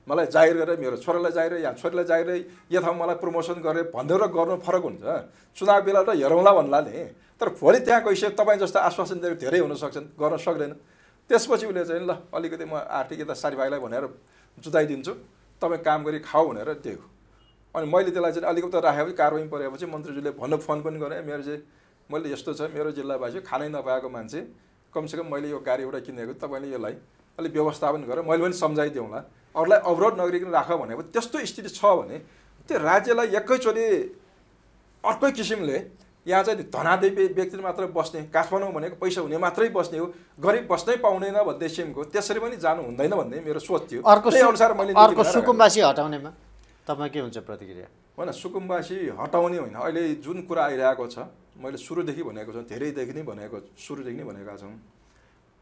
मलाई जागिर गरेर मेरो छोरालाई जागिर या छोरीलाई जागिर यो ठाउँमा मलाई प्रमोसन गरेर भन्दै र गर्नु फरक हुन्छ। चुनाव बेला त हेरौँला भन्ला नि। तर भोलि त्यहाँ गइसक्यो तपाईँ जस्तो आश्वासन दिएको धेरै हुन सक्छन् गर्न सक्दैन। त्यसपछि उसले चाहिँ ल अलिकति म आर्थिक यता साथीभाइलाई भनेर जुटाइदिन्छु तपाईँ काम गरी खाऊ भनेर दिएको अनि मैले त्यसलाई चाहिँ अलिकति राखेपछि कारवाही परेपछि मन्त्रीज्यूले भन्नु फोन पनि गरेँ। मेरो चाहिँ मैले यस्तो छ मेरो जिल्लावासी खानै नपाएको मान्छे। कमसेकम मैले यो गाडी एउटा किनेको तपाईँले यसलाई अलिक व्यवस्थापन गरेर मैले पनि सम्झाइदिउँला अरूलाई अवरोध नगरिकन राख भनेको त्यस्तो स्थिति छ भने त्यो राज्यलाई एकैचोटि अर्कै किसिमले यहाँ चाहिँ धनादय व्यक्ति मात्र बस्ने काठमाडौँ भनेको पैसा हुने मात्रै बस्ने हो। गरिब बस्नै पाउँदैन भन्ने किसिमको त्यसरी पनि जानु हुँदैन भन्ने मेरो सोच थियो। अर्को अनुसार मैले अर्को। सुकुम्बासी हटाउनेमा। तपाईँ के हुन्छ प्रतिक्रिया? होइन सुकुम्बासी हटाउने होइन। अहिले जुन कुरा आइरहेको छ मैले सुरुदेखि भनेको छु धेरैदेखि नै भनेको सुरुदेखि नै भनेका छौँ।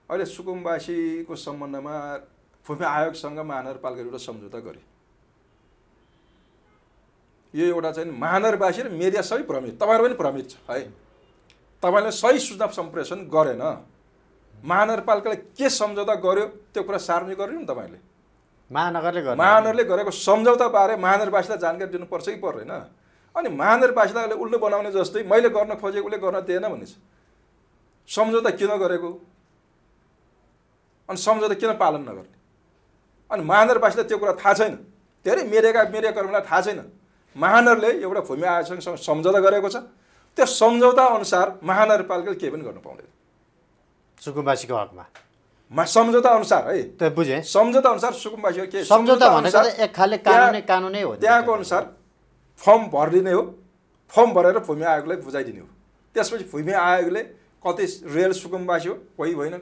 अहिले सुकुम्बासीको सम्बन्धमा भूमि आयोगसँग महानगरपालिका एउटा सम्झौता गरे। यो एउटा चाहिँ महानगरवासी र मिडिया सबै भ्रमित तपाईँहरू पनि भ्रमित छ है? तपाईँले सही सूचना सम्प्रेषण गरेन। महानगरपालिकाले के सम्झौता गर्यो त्यो कुरा सार्वजनिक गर्यो नि तपाईँले। महानगरले गर्नु महानगरले गरेको सम्झौताबारे महानगरवासीलाई जानकारी दिनुपर्छ कि पर्दैन? अनि महानगरवासीलाई उल्लु बनाउने जस्तै मैले गर्न खोजेको उसले गर्न दिएन भन्ने छ सम्झौता किन गरेको? अनि सम्झौता किन पालन नगर्ने? अनि महानगरवासीलाई त्यो कुरा थाहा छैन? धेरै मेरेका मेरिया कर्मीलाई थाहा छैन। महानगरले एउटा भूमि आयोगसँग सम्झौता गरेको छ। त्यो सम्झौता अनुसार महानगरपालिकाले केही पनि गर्न पाउँदैन। सुकुम्बासीको हकमा। सम्झौता अनुसार है? बुझेँ। सम्झौता अनुसार सुकुम्बासीको के सम्झौता भनेको एक खाले कानुनै कानुनै हो। त्यहाँको अनुसार फर्म भरिदिने हो। फर्म भरेर भूमि आयोगलाई बुझाइदिने हो। त्यसपछि भूमि आयोगले कति रेल सुकुम्बासी हो कोही होइन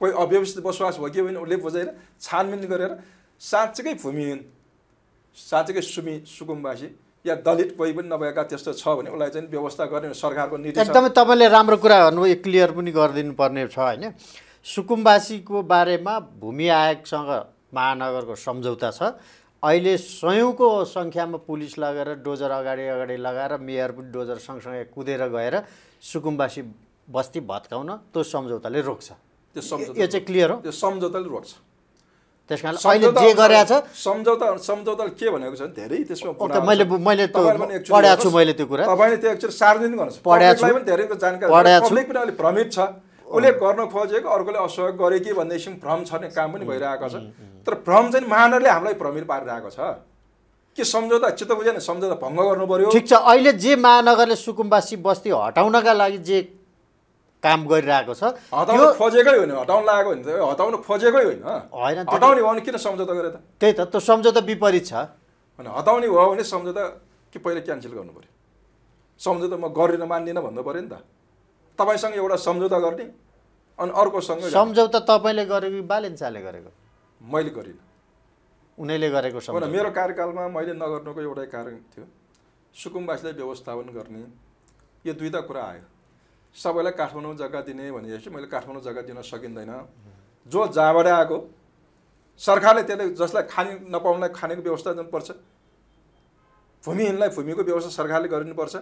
कोही अव्यवस्थित बसोबास हो कि होइन उसले बुझाएर छानबिन गरेर साँच्चीकै भूमिहीन साँच्चीकै सुमि सुकुम्बासी या दलित कोही पनि नभएका त्यस्तो छ भने उसलाई चाहिँ व्यवस्था गर्ने सरकारको नीति एकदमै तपाईँले राम्रो कुरा गर्नुभयो क्लियर पनि गरिदिनु पर्ने छ होइन? सुकुम्बासीको बारेमा भूमि आयोगसँग महानगरको सम्झौता छ। अहिले सयौँको सङ्ख्यामा पुलिस लगेर डोजर अगाडि अगाडि लगाएर मेयर पनि डोजर सँगसँगै कुदेर गएर सुकुम्बासी बस्ती भत्काउन त्यो सम्झौताले रोक्छ। त्यो सम्झौता यो चाहिँ क्लियर हो? त्यो सम्झौताले रोक्छ। त्यस कारण अहिले जे गरेछ सम्झौता सम्झौताले के भनेको छ धेरै त्यसमा मैले। मैले पढाएको छु मैले त्यो कुरा। तपाईँले त्यो एक्चुअली सार्वजनिक गर्नुहोस् पढाएको छु। धेरै जानकारी पढाएको छु। अलिक भ्रमित छ। उसले गर्न खोजेको अर्कोले असहयोग गरे कि भन्ने किसिम भ्रम छर्ने काम पनि भइरहेको छ। तर भ्रम चाहिँ महानगरले हामीलाई भ्रमित पारिरहेको छ। के सम्झौता चित्त बुझेन सम्झौता भङ्ग गर्नु पर्यो? ठिक छ। अहिले जे महानगरले सुकुम्बासी बस्ती हटाउनका लागि जे काम गरिरहेको छ हटाउन खोजेकै होइन। हटाउन लागेको होइन हटाउन खोजेकै होइन। होइन हटाउने भयो भने किन सम्झौता गरे त? त्यही त। त्यो सम्झौता विपरीत छ। होइन हटाउने भयो भने सम्झौता कि पहिला क्यान्सल गर्नु पऱ्यो सम्झौता म गरिन मान्दिनँ भन्नु पऱ्यो नि त। तपाईँसँग एउटा सम्झौता गर्ने अनि अर्कोसँग। सम्झौता तपाईँले गरेको कि बालेन्साले गरेको? मैले गरिनँ। उनीले गरेको होइन सम्झौता मेरो कार्यकालमा मैले नगर्नुको एउटै कारण थियो सुकुम्बासीलाई व्यवस्थापन गर्ने यो दुईवटा कुरा आयो। सबैलाई काठमाडौँ जग्गा दिने भनेपछि मैले काठमाडौँ जग्गा दिन सकिँदैन। जो जहाँबाट आएको सरकारले त्यसले जसलाई खाने नपाउनलाई खानेको व्यवस्था दिनुपर्छ। भूमिहीनलाई भूमिको व्यवस्था सरकारले गरिनुपर्छ।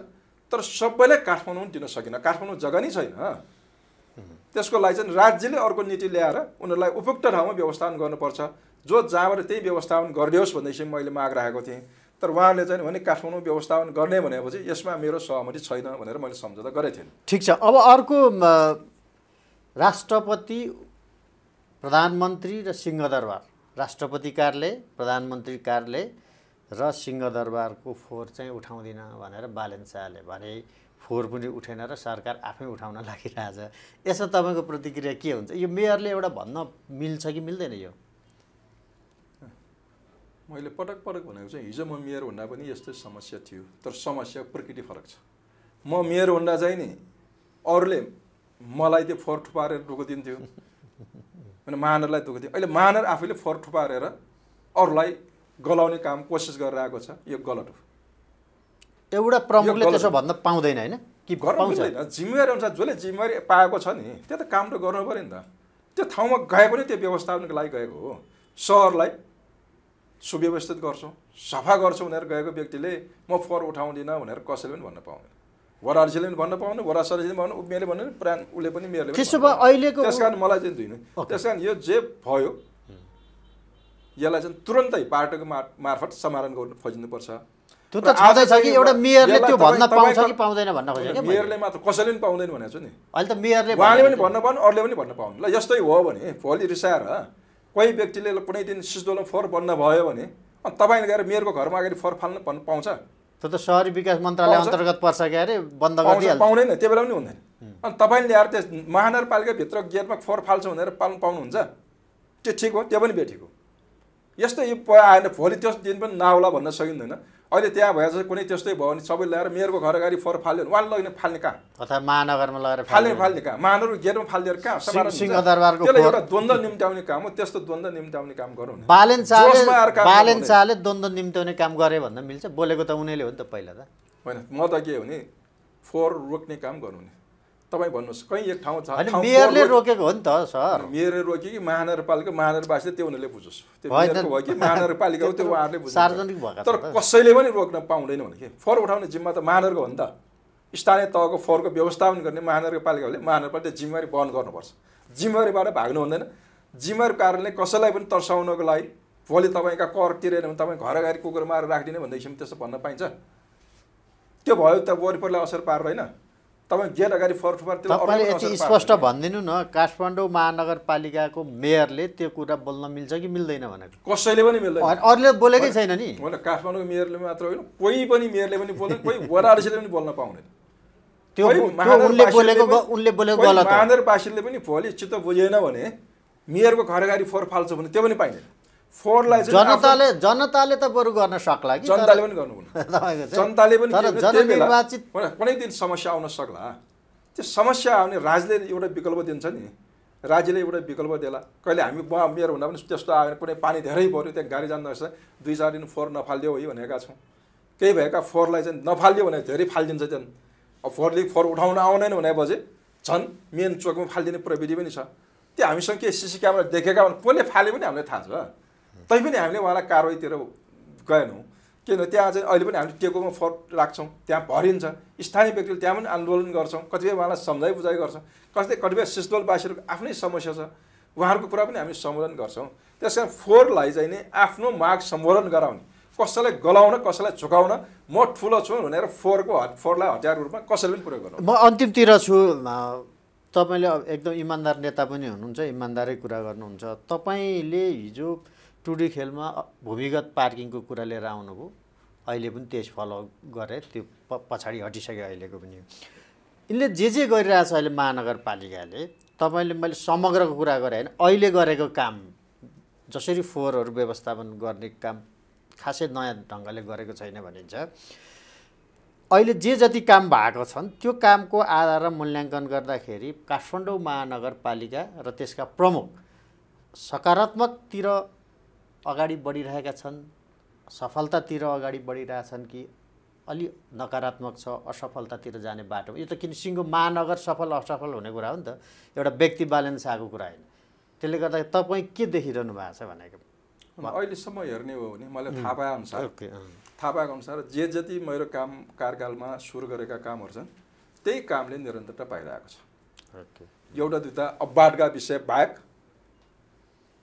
तर सबैलाई काठमाडौँ दिन सकिन। काठमाडौँ जग्गा नै छैन। त्यसको लागि चाहिँ राज्यले अर्को नीति ल्याएर उनीहरूलाई उपयुक्त ठाउँमा व्यवस्थापन गर्नुपर्छ। जो जहाँबाट त्यही व्यवस्थापन गरिदियोस् भन्दैछ मैले माग राखेको थिएँ। तर उहाँहरूले चाहिँ भने काठमाडौँ व्यवस्थापन गर्ने भनेपछि यसमा मेरो सहमति छैन भनेर मैले सम्झौता गरेको थिएँ। ठिक छ। अब अर्को राष्ट्रपति प्रधानमन्त्री र सिंहदरबार। राष्ट्रपति कार्यालय प्रधानमन्त्री कार्यालय र सिंहदरबारको फोहोर चाहिँ उठाउँदिन भनेर बालेन शाहले भने फोहोर पनि उठेन र सरकार आफै उठाउन लागिरहेछ। यसमा तपाईँको प्रतिक्रिया के हुन्छ? यो मेयरले एउटा भन्न मिल्छ कि मिल्दैन यो? मैले पटक पटक भनेको चाहिँ हिजो म मेयर भन्दा पनि यस्तै समस्या थियो तर समस्या प्रकृति फरक छ। म मेयर भन्दा चाहिँ नि अरूले मलाई त्यो फोहोर थुपारेर दुःख दिन्थ्यो। अनि महानरलाई दुःख दियो अहिले महानर आफैले फोहोर थुपारेर अरूलाई गलाउने काम कोसिस गरेर आएको छ यो गलत हो। एउटा प्रमुखले त्यसो। भन्न पाउँदैन होइन? कि मिल्दैन जिम्मेवारी अनुसार जसले जिम्मेवारी पाएको छ नि त्यो त काम त गर्नु पऱ्यो नि त। त्यो ठाउँमा गए पनि त्यो व्यवस्थापनको लागि गएको हो। सहरलाई सुव्यवस्थित गर्छौँ सफा गर्छौँ भनेर गएको व्यक्तिले म फोहोर उठाउँदिनँ भनेर कसैले पनि भन्न पाउँदैन। वडारजीले पनि भन्न पाउनु वडा पनि भन्नु मेयरले भन्नु प्राण उसले पनि मेयरले त्यसो भए अहिलेको त्यस कारण मलाई चाहिँ दुइन। त्यस कारण यो जे भयो यसलाई चाहिँ तुरन्तै पार्टीको मार्फत समाधान गर्नु खोजिनुपर्छ। त्यो त आज कि एउटा मेयरले त्यो भन्न पाउँछ कि पाउँदैन भन्न खोजेको। मेयरले मात्र कसैले पनि पाउँदैन भनेको छु नि। अहिले त मेयरले उहाँले पनि भन्न पाउनु अरूले पनि भन्न पाउनु। ल यस्तै हो भने भोलि रिसाएर कोही व्यक्तिले कुनै दिन सिस्दोलमा फोहोर बन्न भयो भने अनि तपाईँले गएर मेयरको घरमा अगाडि फोहोर फाल्न भन्नु पाउँछ। त्यो त शहरी विकास मन्त्रालय? अन्तर्गत पर्छ क्या अरे बन्द पाउँदैन त्यो बेला पनि हुँदैन। अनि तपाईँले ल्याएर त्यस महानगरपालिकाभित्र गेटमा फोहोर फाल्छ भनेर पाल्नु पाउनुहुन्छ। त्यो ठिक हो त्यो पनि बेठिक हो। यस्तो यो आएन भोलि त्यस दिन पनि नआउला भन्न सकिँदैन। अहिले त्यहाँ भए चाहिँ कुनै त्यस्तै भयो भने सबै ल्याएर मेयरको घर अगाडि फोहोर फाल्यो भने उहाँले लगेर फाल्ने कहाँ? अथवा महानगरमा लगेर फाल्ने फाल्ने। कहाँ? महानगर गेटमा फालिदिएर कहाँ? त्यसलाई एउटा द्वन्द्व निम्त्याउने काम हो त्यस्तो द्वन्द्व निम्त्याउने काम गरौँ न बालेन शाहले जोसमा आएर काम बालेन गर्नु शाहले द्वन्द्व निम्त्याउने काम गरे भन्न मिल्छ। बोलेको त उनीले हो नि त पहिला त। होइन म त के हो भने फोहोर रोक्ने काम गर्नु नि तपाईँ भन्नुहोस् कहीँ एक ठाउँ छ मेयरले रोकेको हो नि त सर। मेयरले रोक्यो कि महानगरपालिका महानगरवासीले त्यो उनीहरूले बुझोस्। त्यो। मेयरको भयो कि महानगरपालिका हो त्यो उहाँहरूले सार्वजनिक भएका तर। कसैले पनि रोक्न पाउँदैन भने के? फोहोर उठाउने जिम्मा त महानगरको हो नि त। स्थानीय तहको फोहोरको व्यवस्थापन गर्ने महानगरपालिकाले महानगरपालिका जिम्मेवारी वहन गर्नुपर्छ। जिम्मेवारीबाट भाग्नु हुँदैन। जिम्मेवारी कारणले कसैलाई पनि तर्साउनको लागि भोलि तपाईँका कर तिरेन भने तपाईँ घर अगाडि कुकुर मारेर राखिदिने भनेदेखि त्यस्तो भन्न पाइन्छ। त्यो भयो त वरिपरिलाई असर पार्दैन। तपाईँ गेट अगाडि तपाईँले यति स्पष्ट। भनिदिनु न काठमाडौँ महानगरपालिकाको मेयरले त्यो कुरा बोल्न मिल्छ कि मिल्दैन भनेको? कसैले पनि मिल्दैन। अरूले बोलेकै छैन नि। होइन काठमाडौँको मेयरले मात्र होइन कोही पनि मेयरले पनि बोल्दैन कोही वडारसीले पनि बोल्न पाउँदैन। त्यो उनले बोलेको उनले बोलेको गलत हो। महानगरवासीले पनि भोलि चित्त बुझेन भने मेयरको घर अगाडि फोहोर फाल्छ भने त्यो पनि पाइँदैन। आफ्नो- जनताले जनताले त बरु गर्न सक्ला कि जनताले पनि गर्नु जनताले पनि भने जननिर्वाचित कुनै दिन समस्या आउन सक्ला। त्यो समस्या आउने राज्यले एउटा विकल्प दिन्छ नि। राज्यले एउटा विकल्प देला। कहिले हामी म मेरो हुँदा पनि त्यस्तो आयो भने कुनै पानी धेरै पऱ्यो त्यहाँ गाडी जाँदा रहेछ। दुई चार दिन फोहोर नफालिदियो है भनेका छौँ। केही भएका फोहोरलाई चाहिँ नफालिदियो भने धेरै फालिदिन्छ त्यहाँ। अब फोहोरले फोहोर उठाउन आउँदैन भनेपछि झन् मेन चोकमा फालिदिने प्रविधि पनि छ। त्यो हामीसँग के सिसी क्यामेरा देखेका भने कसले फाले पनि हामीलाई थाहा छ। तैपनि हामीले उहाँलाई कारवाहीतिर गएनौँ। किन त्यहाँ चाहिँ अहिले पनि हामीले टेकोमा फोहोर राख्छौँ त्यहाँ भरिन्छ। स्थानीय व्यक्तिले त्यहाँ पनि आन्दोलन गर्छौँ कतिपय उहाँलाई सम्झाइ बुझाइ गर्छौँ। कतिपय कतिपय सिस्दोलवासीहरूको आफ्नै समस्या छ उहाँहरूको कुरा पनि हामी सम्बोधन गर्छौँ। त्यस कारण फोहोरलाई चाहिँ नि आफ्नो माग सम्बोधन गराउने। कसैलाई गलाउन कसैलाई झुकाउन म ठुलो छु भनेर फोहोरको हट फोहोरलाई हतियारको रूपमा कसैले पनि प्रयोग गर्नु म अन्तिमतिर छु। तपाईँले एकदम इमान्दार नेता पनि हुनुहुन्छ इमान्दारै कुरा गर्नुहुन्छ। तपाईँले हिजो टुडी खेलमा भूमिगत पार्किङको कुरा लिएर आउनुभयो। अहिले पनि त्यस फलो गरे त्यो पछाडि हटिसक्यो अहिलेको पनि। यिनले जे जे गरिरहेछ अहिले महानगरपालिकाले तपाईँले मैले समग्रको कुरा गरेँ होइन। अहिले गरेको काम जसरी फोहोरहरू व्यवस्थापन गर्ने काम खासै नयाँ ढङ्गले गरेको छैन भनिन्छ। अहिले जे जति काम भएको छन् त्यो कामको आधार र मूल्याङ्कन गर्दाखेरि काठमाडौँ महानगरपालिका र त्यसका प्रमुख सकारात्मकतिर अगाडि बढिरहेका छन्। सफलतातिर अगाडि बढिरहेछन् कि अलि नकारात्मक छ असफलतातिर जाने बाटो। यो त किन सिङ्गो महानगर सफल असफल हुने कुरा हो नि त। एउटा व्यक्ति ब्यालेन्स आएको कुरा होइन। त्यसले गर्दा तपाईँ के देखिरहनु भएको छ भनेको? अहिलेसम्म हेर्ने हो भने मैले थाहा पाए अनुसार ओके अँ। थाहा पाएको अनुसार जे जति मेरो काम कार्यकालमा सुरु गरेका कामहरू छन् त्यही कामले निरन्तरता पाइरहेको छ। ओके। एउटा दुईवटा अब्बाटका विषय बाहेक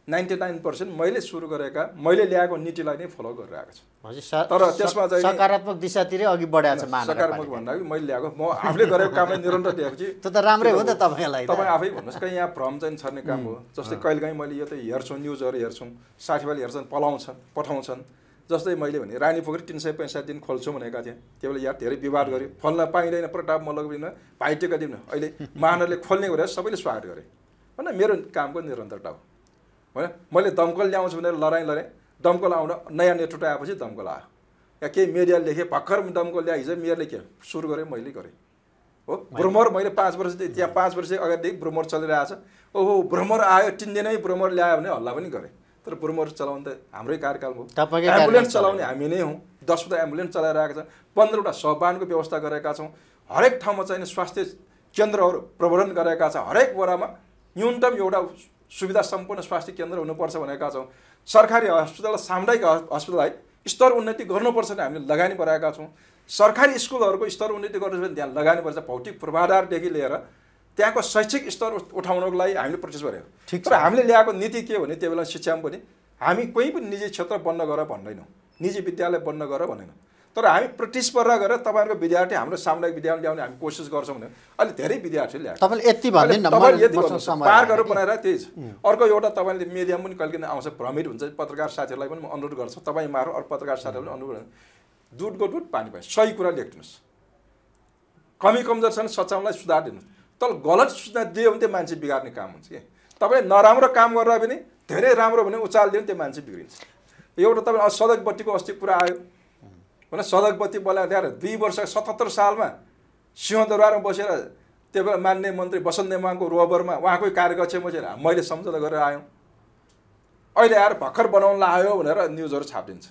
नाइन्टी नाइन पर्सेन्ट मैले सुरु गरेका मैले ल्याएको नीतिलाई नै फलो गरेर आएको छु तर त्यसमा चाहिँ सकारात्मक दिशातिरै अघि बढाएको छ सकारात्मक भन्दा मैले ल्याएको। म आफूले गरेको कामलाई निरन्तर ल्याएपछि त्यो त राम्रै हो नि त तपाईँलाई। तपाईँ आफै भन्नुहोस् कहीँ यहाँ भ्रम चाहिँ छर्ने काम हो। जस्तै कहिलेकाहीँ मैले यो त हेर्छु न्युजहरू हेर्छौँ साथीभाइले हेर्छन् पलाउँछन् पठाउँछन्। जस्तै मैले भने रानी पोखरी तिन सय पैँसठी दिन खोल्छु भनेका थिएँ। त्यो बेला यहाँ धेरै विवाद गऱ्यो। खोल्न पाइँदैन प्रताप मल्लको दिन भाइटेका दिन। अहिले महानले खोल्ने गरेर सबैले स्वागत गरे। होइन मेरो कामको निरन्तरता हो। होइन? मैले दमकल ल्याउँछु भनेर लडाइँ लडेँ। दमकल आउन नयाँ नेतृत्व आएपछि दमकल आयो। या केही मिडियाले लेखेँ भर्खर दमकल ल्याए हिजो मेयरले के सुरु गरेँ मैले गरेँ। हो? भ्रमर मैले पाँच वर्षदेखि त्यहाँ पाँच वर्ष अगाडिदेखि भ्रमर चलिरहेको छ ओहो भ्रमर आयो तिन दिनै भ्रमर ल्यायो भने हल्ला पनि गरेँ। तर भ्रमर चलाउनु त हाम्रै कार्यकालमा हो। एम्बुलेन्स कार्यकाल चलाउने हामी नै हौँ। दसवटा एम्बुलेन्स चलाइरहेका छौँ। पन्ध्रवटा सवानको व्यवस्था गरेका छौँ। हरेक ठाउँमा चाहिने स्वास्थ्य केन्द्रहरू प्रवर्धन गरेका छ। हरेक वडामा न्यूनतम एउटा सुविधा सम्पन्न स्वास्थ्य केन्द्र हुनुपर्छ भनेका छौँ। सरकारी हस्पिटल सामुदायिक हस- हस्पिटललाई स्तर उन्नति गर्नुपर्छ भने हामीले लगानी बढाएका छौँ। सरकारी स्कुलहरूको स्तर उन्नति गर्नुपर्छ भने त्यहाँ लगानी पर्छ। भौतिक पूर्वाधारदेखि लिएर त्यहाँको शैक्षिक स्तर उठ- उठाउनको लागि हामीले प्रोटेस्ट गऱ्यौँ। ठिक तर हामीले ल्याएको नीति के भने त्यो बेला शिक्षामा पनि हामी कोही पनि निजी क्षेत्र बन्द गर भन्दैनौँ। निजी विद्यालय बन्द गर भन्दैनौँ। तर हामी प्रतिस्पर्धा गरेर तपाईँहरूको विद्यार्थी हाम्रो सामुदायिक विद्यालय ल्याउने हामी कोसिस गर्छौँ भने अहिले धेरै विद्यार्थी ल्याएको तपाईँले यति तपाईँले यति पार्कहरू। बनाएर त्यही छ। अर्को एउटा तपाईँले मिडियामा पनि कहिले काहीँ आउँछ भ्रमित हुन्छ पत्रकार साथीहरूलाई पनि म अनुरोध गर्छु तपाईँ मार्फत अरू पत्रकार साथीहरूलाई पनि अनुरोध गर्छु। दुधको दुध पानी पानी सही कुरा लेखिदिनुहोस् कमी कमजोर छन् सच्याउनलाई सुधार दिनुहोस्। तर गलत सूचना दियो भने त्यो मान्छे बिगार्ने काम हुन्छ कि? तपाईँले नराम्रो काम गरेर पनि धेरै राम्रो भने उचाल दियो भने त्यो मान्छे बिग्रिन्छ। एउटा तपाईँ सडक बत्तीको अस्ति कुरा आयो। भने बनाएर त्यहाँ दुई वर्ष सतहत्तर सालमा सिंहदरबारमा बसेर त्यो बेला मान्य मन्त्री वसन्त नेमाङको रोबरमा उहाँकै कार्यकक्ष बसेर मैले सम्झौता गरेर आयौँ। अहिले आएर भर्खर बनाउन आयो भनेर न्युजहरू छापिदिन्छ।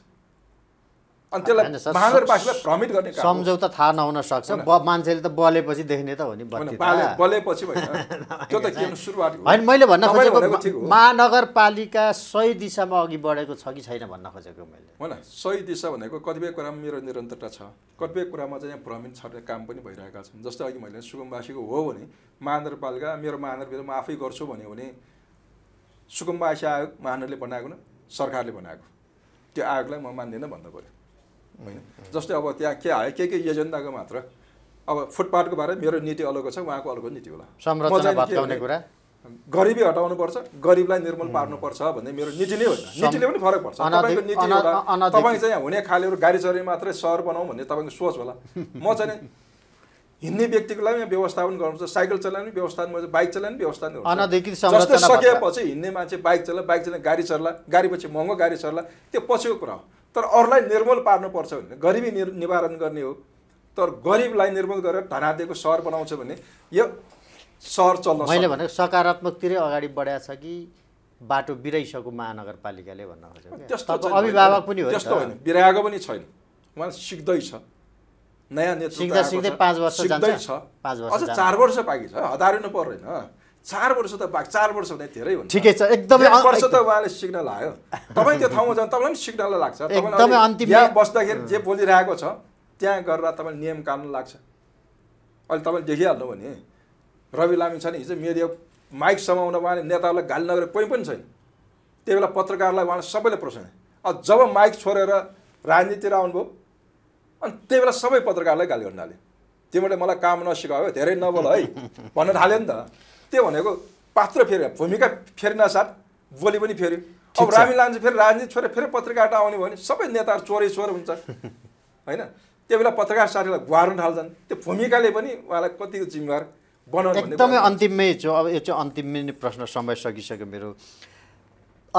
अनि त्यसलाई सर, महानगरवासीलाई भ्रमित गर्ने। सम्झौता थाहा नहुन सक्छ। मान्छेले त बलेपछि देख्ने त हो नि। बलेपछि त्यो त के सुरुवात हो। होइन मैले भन्न खोजेको महानगरपालिका सही दिशामा अघि बढेको छ कि छैन भन्न खोजेको मैले? होइन सही दिशा भनेको कतिपय कुरामा मेरो निरन्तरता छ। कतिपय कुरामा चाहिँ यहाँ भ्रमित छर्ने काम पनि भइरहेका छन्। जस्तै अघि मैले सुकुम्बासीको हो भने महानगरपालिका मेरो महानगरपालिका म आफै गर्छु भन्यो भने सुकुम्बासी आयोग महानगरले बनाएको न? सरकारले बनाएको। त्यो आयोगलाई म मान्दिनँ भन्नु पऱ्यो। होइन। जस्तै अब त्यहाँ के आयो के के एजेन्डाको मात्र। अब फुटपाथको बारे मेरो नीति अलग छ उहाँको अलग नीति होला। कुरा। गरिबी हटाउनुपर्छ गरिबलाई निर्मूल पार्नुपर्छ भन्ने मेरो नीति नै होइन नीतिले पनि फरक पर्छ। तपाईँको नीति अनधिक- तपाईँ चाहिँ हुने खालेहरू गाडी चढ्ने मात्रै सहर बनाऊ भन्ने तपाईँको सोच होला। म चाहिँ हिँड्ने व्यक्तिको लागि यहाँ व्यवस्थापन गर्नुपर्छ साइकल चलाउने व्यवस्थापन गर्छ बाइक चलाउने व्यवस्थापन। अनधिकृत जस्तै सकेपछि हिँड्ने मान्छे बाइक चला बाइक चलाउने गाडी चल्ला गाडी पछि महँगो गाडी चल्ला त्यो पछिको कुरा हो तर अरूलाई निर्मूल पार्नुपर्छ भने गरिबी निवारण गर्ने हो तर गरिबलाई निर्मूल गरेर धनादेको सहर बनाउँछ भने यो सहर चल्न मैले। भनेको सकारात्मकतिरै अगाडि बढाएको छ कि बाटो बिराइसक्यो महानगरपालिकाले भन्न खोजेको। त्यस्तो अभिभावक। पनि हो त्यस्तो। होइन बिराएको पनि छैन उहाँ सिक्दैछ नयाँ नेतृत्व सिक्दा पाँच वर्ष जान्छ? सिक्दैछ पाँच वर्ष अझ। चार वर्ष बाँकी छ। हतारिनु पर्दैन। चार वर्ष त बाँकी चार वर्ष भने धेरै हुन्छ ठिकै छ। एकदमै एक वर्ष त उहाँले सिक्न लाग्यो तपाईँ त्यो ठाउँमा जानु तपाईँलाई पनि सिक्नलाई लाग्छ। एकदमै अन्तिम- यहाँ बस्दाखेरि जे बोलिरहेको छ त्यहाँ गरेर तपाईँले नियम कानुन लाग्छ। अहिले तपाईँले देखिहाल्नु भने रवि लामी छ नि हिजो मिडिया माइक समाउन उहाँले नेताहरूलाई गाली नगरेर कोही पनि छैन। त्यही बेला पत्रकारलाई उहाँले सबैले प्रश्न अब जब माइक छोडेर राजनीतितिर आउनुभयो अनि त्यही बेला सबै पत्रकारलाई गाली गर्न थाल्यो तिमीले मलाई काम नसिकायो धेरै नबोल है भन्न थाल्यो नि त। त्यो भनेको पात्र फेरि भूमिका फेरिन साथ बोली पनि फेरि। अब रामी लान्छ फेरि राजनीति छोडेर फेरि पत्रकार आउने भयो भने सबै नेताहरू चोरै चोर हुन्छ। होइन? त्यो बेला पत्रकार साथीलाई गुहार्न थाल्छन्। त्यो भूमिकाले पनि उहाँलाई कतिको जिम्मेवार बनाउनु एकदमै। अन्तिममै छु अब यो चाहिँ अन्तिममै नै प्रश्न समय सकिसक्यो मेरो।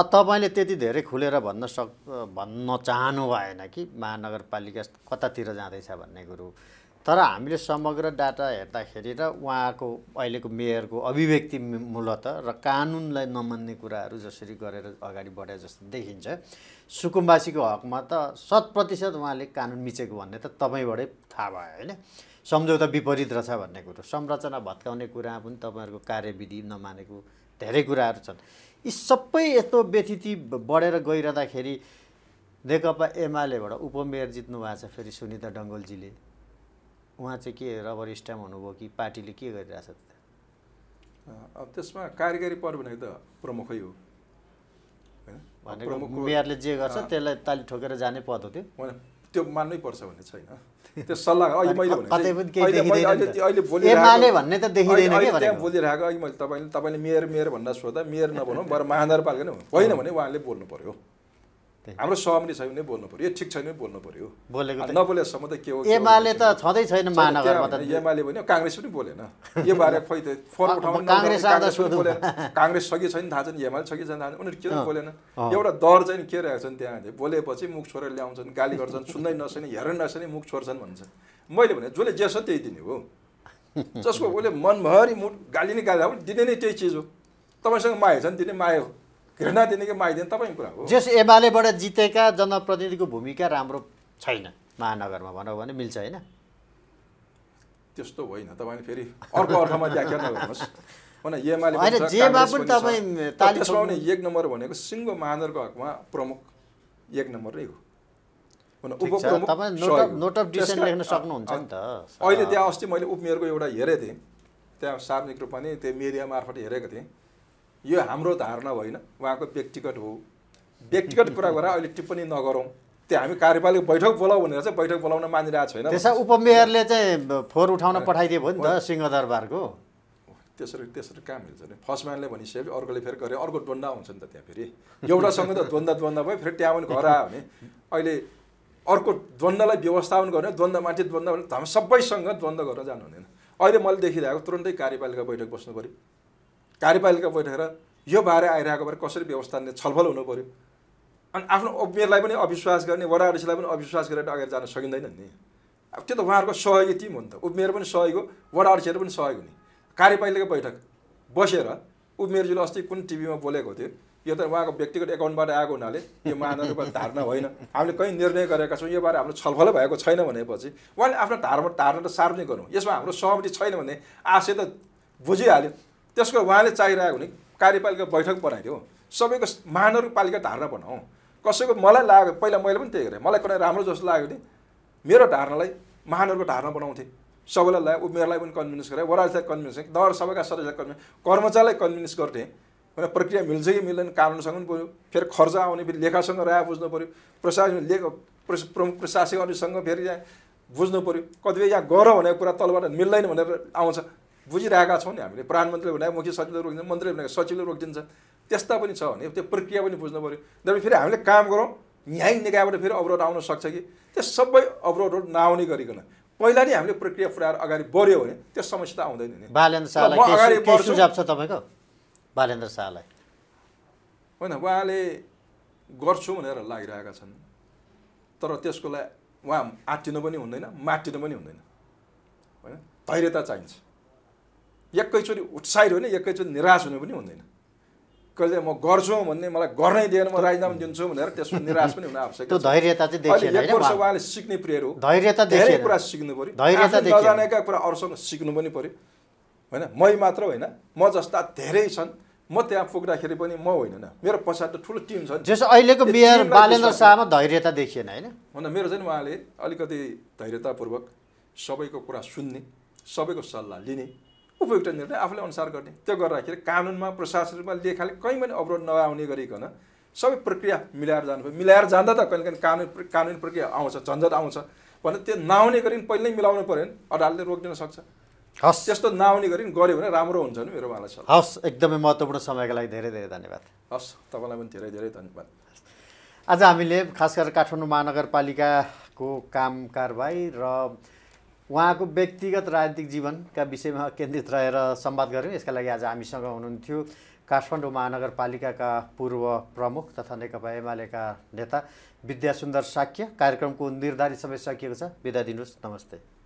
तपाईँले त्यति धेरै खुलेर भन्न सक भन्न चाहनु भएन कि महानगरपालिका कतातिर जाँदैछ भन्ने कुरो। तर हामीले समग्र डाटा हेर्दाखेरि र उहाँको अहिलेको मेयरको अभिव्यक्ति मूलत र कानुनलाई नमान्ने कुराहरू जसरी गरेर अगाडि बढे जस्तो देखिन्छ। सुकुम्बासीको हकमा त शत प्रतिशत उहाँले कानुन मिचेको भन्ने त तपाईँबाटै थाहा भयो होइन। सम्झौता विपरीत रहेछ भन्ने कुरो। संरचना भत्काउने कुरा पनि तपाईँहरूको कार्यविधि नमानेको धेरै कुराहरू छन्। यी सबै यस्तो व्यथिति बढेर गइरहँदाखेरि नेकपा एमालेबाट उपमेयर जित्नु भएको छ फेरि सुनिता डङ्गोलजीले। उहाँ चाहिँ के रबर स्ट्याम्प हुनुभयो कि पार्टीले के गरिरहेछ अब त्यसमा कार्यकारी पद भनेको त प्रमुखै हो। होइन? भनेको मेयरले जे गर्छ। त्यसलाई ताली ठोकेर जाने पद हो त्यो। त्यो मान्नै पर्छ भन्ने छैन। त्यो सल्लाह अहिले मैले बोलिरहेको- अघि मैले तपाईँले तपाईँले मेयर मेयर भन्दा सोद्धा मेयर नभनौँ बरु महानगरपालिका नै होइन भने उहाँले बोल्नु पर्यो। त्यही। हाम्रो सहमति छैन भने बोल्नु पर्यो। यो ठिक छैन भने बोल्नु पर्यो। बोलेको नबोलेसम्म त के हो के एमाले त छँदै छैन। महानगरमा त। एमाले पनि काङ्ग्रेस पनि बोलेन। यो बारे खोइ त फोन उठाउनु काङ्ग्रेस। बोलेन। काङ्ग्रेस छ कि छैन थाहा छैन एमाले छ कि छैन थाहा छैन। उनीहरू अँ। बोलेन। एउटा डर चाहिँ के रहेको छन् त्यहाँ बोलेपछि मुख छोडेर ल्याउँछन् गाली गर्छन् सुन्दै नसुने हेर्न नसुने मुख छोड्छन् भन्छ। मैले भने जसले जे छ त्यही दिने हो। जसको उसले मनभरि मुठ गाली नै गाली दिने नै त्यही चिज हो। तपाईँसँग माया छ नि दिने माया हो। घृणा दिने कि माया दिने तपाईँको कुरा हो जस एमालेबाट जितेका जनप्रतिनिधिको भूमिका राम्रो छैन। महानगरमा भनौँ भने मिल्छ होइन। त्यस्तो होइन। तपाईँले फेरि अर्को अर्थमा व्याख्या नगर्नुहोस्। होइन एमाले त्यसमा पनि एक नम्बर भनेको सिङ्गो महानगरको हकमा प्रमुख एक नम्बर नै हो अहिले त्यहाँ अस्ति मैले उपमेयरको एउटा हेरेको थिएँ। त्यहाँ सार्वजनिक रूपमा नि त्यो मिडिया मार्फत हेरेको थिएँ। यो हाम्रो धारणा होइन उहाँको व्यक्तिगत हो। व्यक्तिगत कुरा गरेर अहिले टिप्पणी नगरौँ। त्यो हामी कार्यपालिका बैठक बोलाऊ भनेर चाहिँ बैठक बोलाउन मानिरहेको छैन। त्यसमा उपमेयरले चाहिँ फोहोर उठाउन पठाइदियो भयो नि त सिंहदरबारको। त्यसरी त्यसरी कहाँ मिल्छ नि। फर्स्ट म्यानले भनिसकेपछि अर्कोले फेरि गरे अर्को द्वन्द आउँछ नि त त्यहाँ फेरि। एउटासँग त द्वन्द द्वन्द भयो फेरि त्यहाँ पनि घर आयो भने अहिले अर्को द्वन्द्वलाई व्यवस्थापन गर्ने द्वन्द्वमाथि द्वन्द्व भने हामी सबैसँग द्वन्द्व गरेर जानु हुँदैन अहिले मैले देखिरहेको तुरन्तै कार्यपालिका बैठक बस्नु पऱ्यो। कार्यपालिका बैठकेर यो बारे आइरहेको बारे कसरी व्यवस्था लिने छलफल हुनु पऱ्यो अनि आफ्नो उपमेयरलाई पनि अविश्वास गर्ने वडा अध्यक्षलाई पनि अविश्वास गरेर अगाडि जान सकिँदैन नि। अब त्यो त उहाँहरूको सहयोगी टिम हो नि त। उपमेयर पनि सहयोग हो वडा अध्यक्षहरू पनि सहयोग हुने। कार्यपालिका बैठक बसेर उपमेयरजीले अस्ति कुन टिभीमा बोलेको थियो यो त उहाँको व्यक्तिगत एकाउन्टबाट आएको हुनाले यो महानगरको धारणा होइन। हामीले कहीँ निर्णय गरेका छौँ यो बारे हाम्रो छलफलै भएको छैन भनेपछि उहाँले आफ्नो धारणा धारणा त सार्वजनिक गर्नु यसमा हाम्रो सहमति छैन भने आशय त बुझिहाल्यो। त्यसको उहाँले चाहिरहेको भने कार्यपालिका बैठक बनाइदियो। सबैको महानगरपालिका धारणा बनाऊ। कसैको मलाई लाग्यो पहिला मैले पनि त्यही गरेँ। मलाई कुनै राम्रो जस्तो लाग्यो भने मेरो धारणालाई महानगरको धारणा बनाउँथेँ। सबैलाई लाग्यो उमेरलाई पनि कन्भिन्स गरेँ वडालाई कन्भिन्स गरेँ नगर सबैका सदस्यलाई कन्भिन्स कर्मचारीलाई कन्भिन्स गर्थेँ। भने प्रक्रिया मिल्छ कि मिल्दैन कानुनसँग पनि पऱ्यो फेरि खर्च आउने फेरि लेखासँग राय बुझ्नु पऱ्यो प्रशासन लेख प्रमुख प्रशासक अधिसँग फेरि यहाँ बुझ्नु पऱ्यो कतिपय यहाँ गर भनेको कुरा तलबाट मिल्दैन भनेर आउँछ। बुझिरहेका छौँ नि हामीले। प्रधानमन्त्रीले भने मुख्य सचिवले रोकिन्छ मन्त्रीले भनेको सचिवले रोकिदिन्छ। त्यस्ता पनि छ भने त्यो प्रक्रिया पनि बुझ्नु पऱ्यो। तर फेरि हामीले काम गरौँ यहीँ निकायबाट फेरि अवरोध आउन सक्छ कि? त्यो सबै अवरोधहरू नआउने गरिकन। पहिला नै हामीले प्रक्रिया पुऱ्याएर अगाडि बढ्यो भने त्यो समस्या त आउँदैन नि। बालेन्द्र शाहलाई होइन उहाँले गर्छु भनेर लागिरहेका छन्। तर त्यसको लागि उहाँ आत्तिनु पनि हुँदैन माटिनु पनि हुँदैन। होइन धैर्यता चाहिन्छ। एकैचोटि उत्साहित होइन एकैचोटि निराश हुनु पनि हुँदैन। कहिले म गर्छु भन्ने मलाई गर्नै दिएन म राजीनामा दिन्छु भनेर त्यसको निराश पनि हुन आवश्यक एक वर्ष उहाँ- उहाँले सिक्ने प्रियर हो धेरै कुरा सिक्नु पऱ्यो। नजानेका कुरा अरूसँग सिक्नु पनि पऱ्यो। होइन मै मात्र होइन म जस्ता धेरै छन् म त्यहाँ पुग्दाखेरि पनि म होइन न। मेरो पछाडि त ठुलो टिम छ नि। जस अहिलेको मेयर टिमलाई बालेन्द्र शाहमा धैर्यता देखिएन होइन? होइन मेरो चाहिँ उहाँले अलिकति धैर्यतापूर्वक सबैको कुरा सुन्ने सबैको सल्लाह लिने उपयुक्त निर्णय आफूले अनुसार गर्ने। त्यो गर्दाखेरि कानुनमा प्रशासनमा लेखाले कहीँ पनि अवरोध नआउने गरिकन सबै प्रक्रिया मिलाएर जानु पऱ्यो मिलाएर जाँदा त कहिले काहीँ कानुन कानुनी प्रक्रिया आउँछ झन्झट आउँछ। भने त्यो नआउने गरी पहिल्यै मिलाउनु पऱ्यो भने अदालतले रोकिदिन सक्छ। हस्। त्यस्तो नआउने गरी गऱ्यो भने राम्रो हुन्छ नि मेरो उहाँलाई सल्लाह हस् एकदमै महत्त्वपूर्ण समयको लागि धेरै धेरै धन्यवाद। हस् तपाईँलाई पनि धेरै धेरै धन्यवाद। आज हामीले खास गरेर काठमाडौँ महानगरपालिकाको काम कारबाही र उहाँको व्यक्तिगत राजनीतिक जीवनका विषयमा केन्द्रित रहेर संवाद गऱ्यौँ। यसका लागि आज हामीसँग हुनुहुन्थ्यो काठमाडौँ महानगरपालिकाका पूर्व प्रमुख तथा नेकपा एमालेका नेता विद्यासुन्दर साक्य। कार्यक्रमको निर्धारित समय सकिएको छ। बिदा दिनुहोस्। नमस्ते।